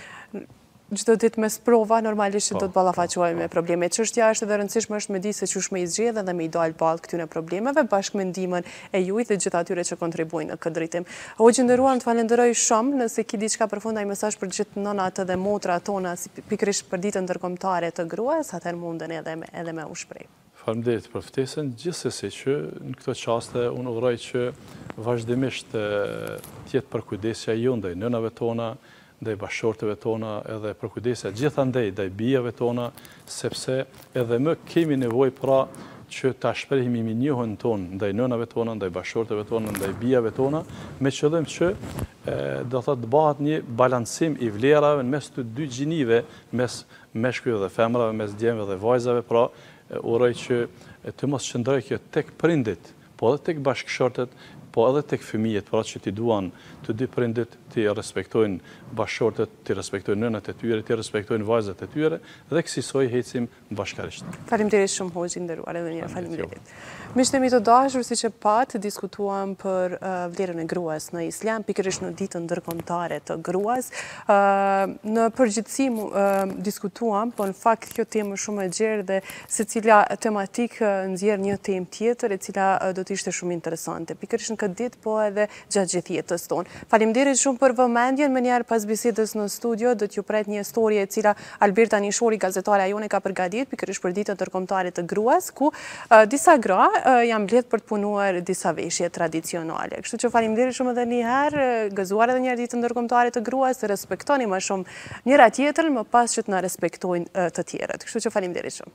çdo ditë me sprova, normalisht që po, do të ballafaqohemi po, me po. probleme. Çështja është edhe e rëndësishme është me di se qysh me i zgjidhë dhe me i dalë ballë këtyre problemeve bashkë me ndihmën e juaj dhe gjithë atyre që kontribuojnë në këtë drejtim. Hoxhë i nderuar të falenderoj shumë nëse ki diçka për fund naj mesazh për gjithë nënat dhe motrat tona si pikërisht për ditën ndërkombëtare të gruas, atëherë mundesh edhe me edhe me u shpreh. Faleminderit për ftesën. Gjithsesi që në këto çaste unë uroj që vazhdimisht të jetë përkujdesja jo ndaj nënave tona, ndaj bashkëshorteve tona, edhe përkujdesja gjithandej ndaj bijave tona, sepse edhe më kemi nevojë pra që ta shprehim mirënjohjen tonë ndaj nënave tona, ndaj bashkëshorteve tona, ndaj bijave tona, me qëllim që do të thotë të bëhet një balancim i vlerave në mes të dy gjinive, mes meshkujve dhe femrave, mes djemve dhe vajzave, pra uroj që të mos qëndrojë kjo tek prindit, po edhe tek bashkëshortet, po edhe tek fëmijët, pra që t'i duan të dy prindit, t'i respektojnë bashkëshortet, t'i respektojnë nënat e tyre, t'i respektojnë vajzat e tyre dhe kësisoj ecim bashkarisht. Faleminderit shumë hoxhë i nderuar edhe një herë faleminderit. Miqtë e mi të dashur, siç e patë, diskutuam për vlerën e gruas në Islam, pikërisht në ditën ndërkombëtare të gruas. Në përgjithësi diskutuam, po në fakt kjo temë është shumë e gjerë dhe secila tematikë nxjerr një temë tjetër e cila do të ishte shumë interesante. Pikërisht në këtë ditë, po edhe gjatë gjithë jetës tonë. Faleminderit shumë për vëmendjen, menjëherë pas bisedës në studio do t'ju pret një storje e cila Alberta Nishori, gazetarja jonë ka përgatitur pikërisht për ditën ndërkombëtare të gruas, ku disa gra janë mbledhur për të punuar disa veshje tradicionale. Kështu që faleminderit shumë edhe një herë, gëzuar edhe një herë ditën ndërkombëtare të gruas, respektoni më shumë njëra tjetrën, më pas që të na respektojnë të tjerët. Kështu që faleminderit shumë.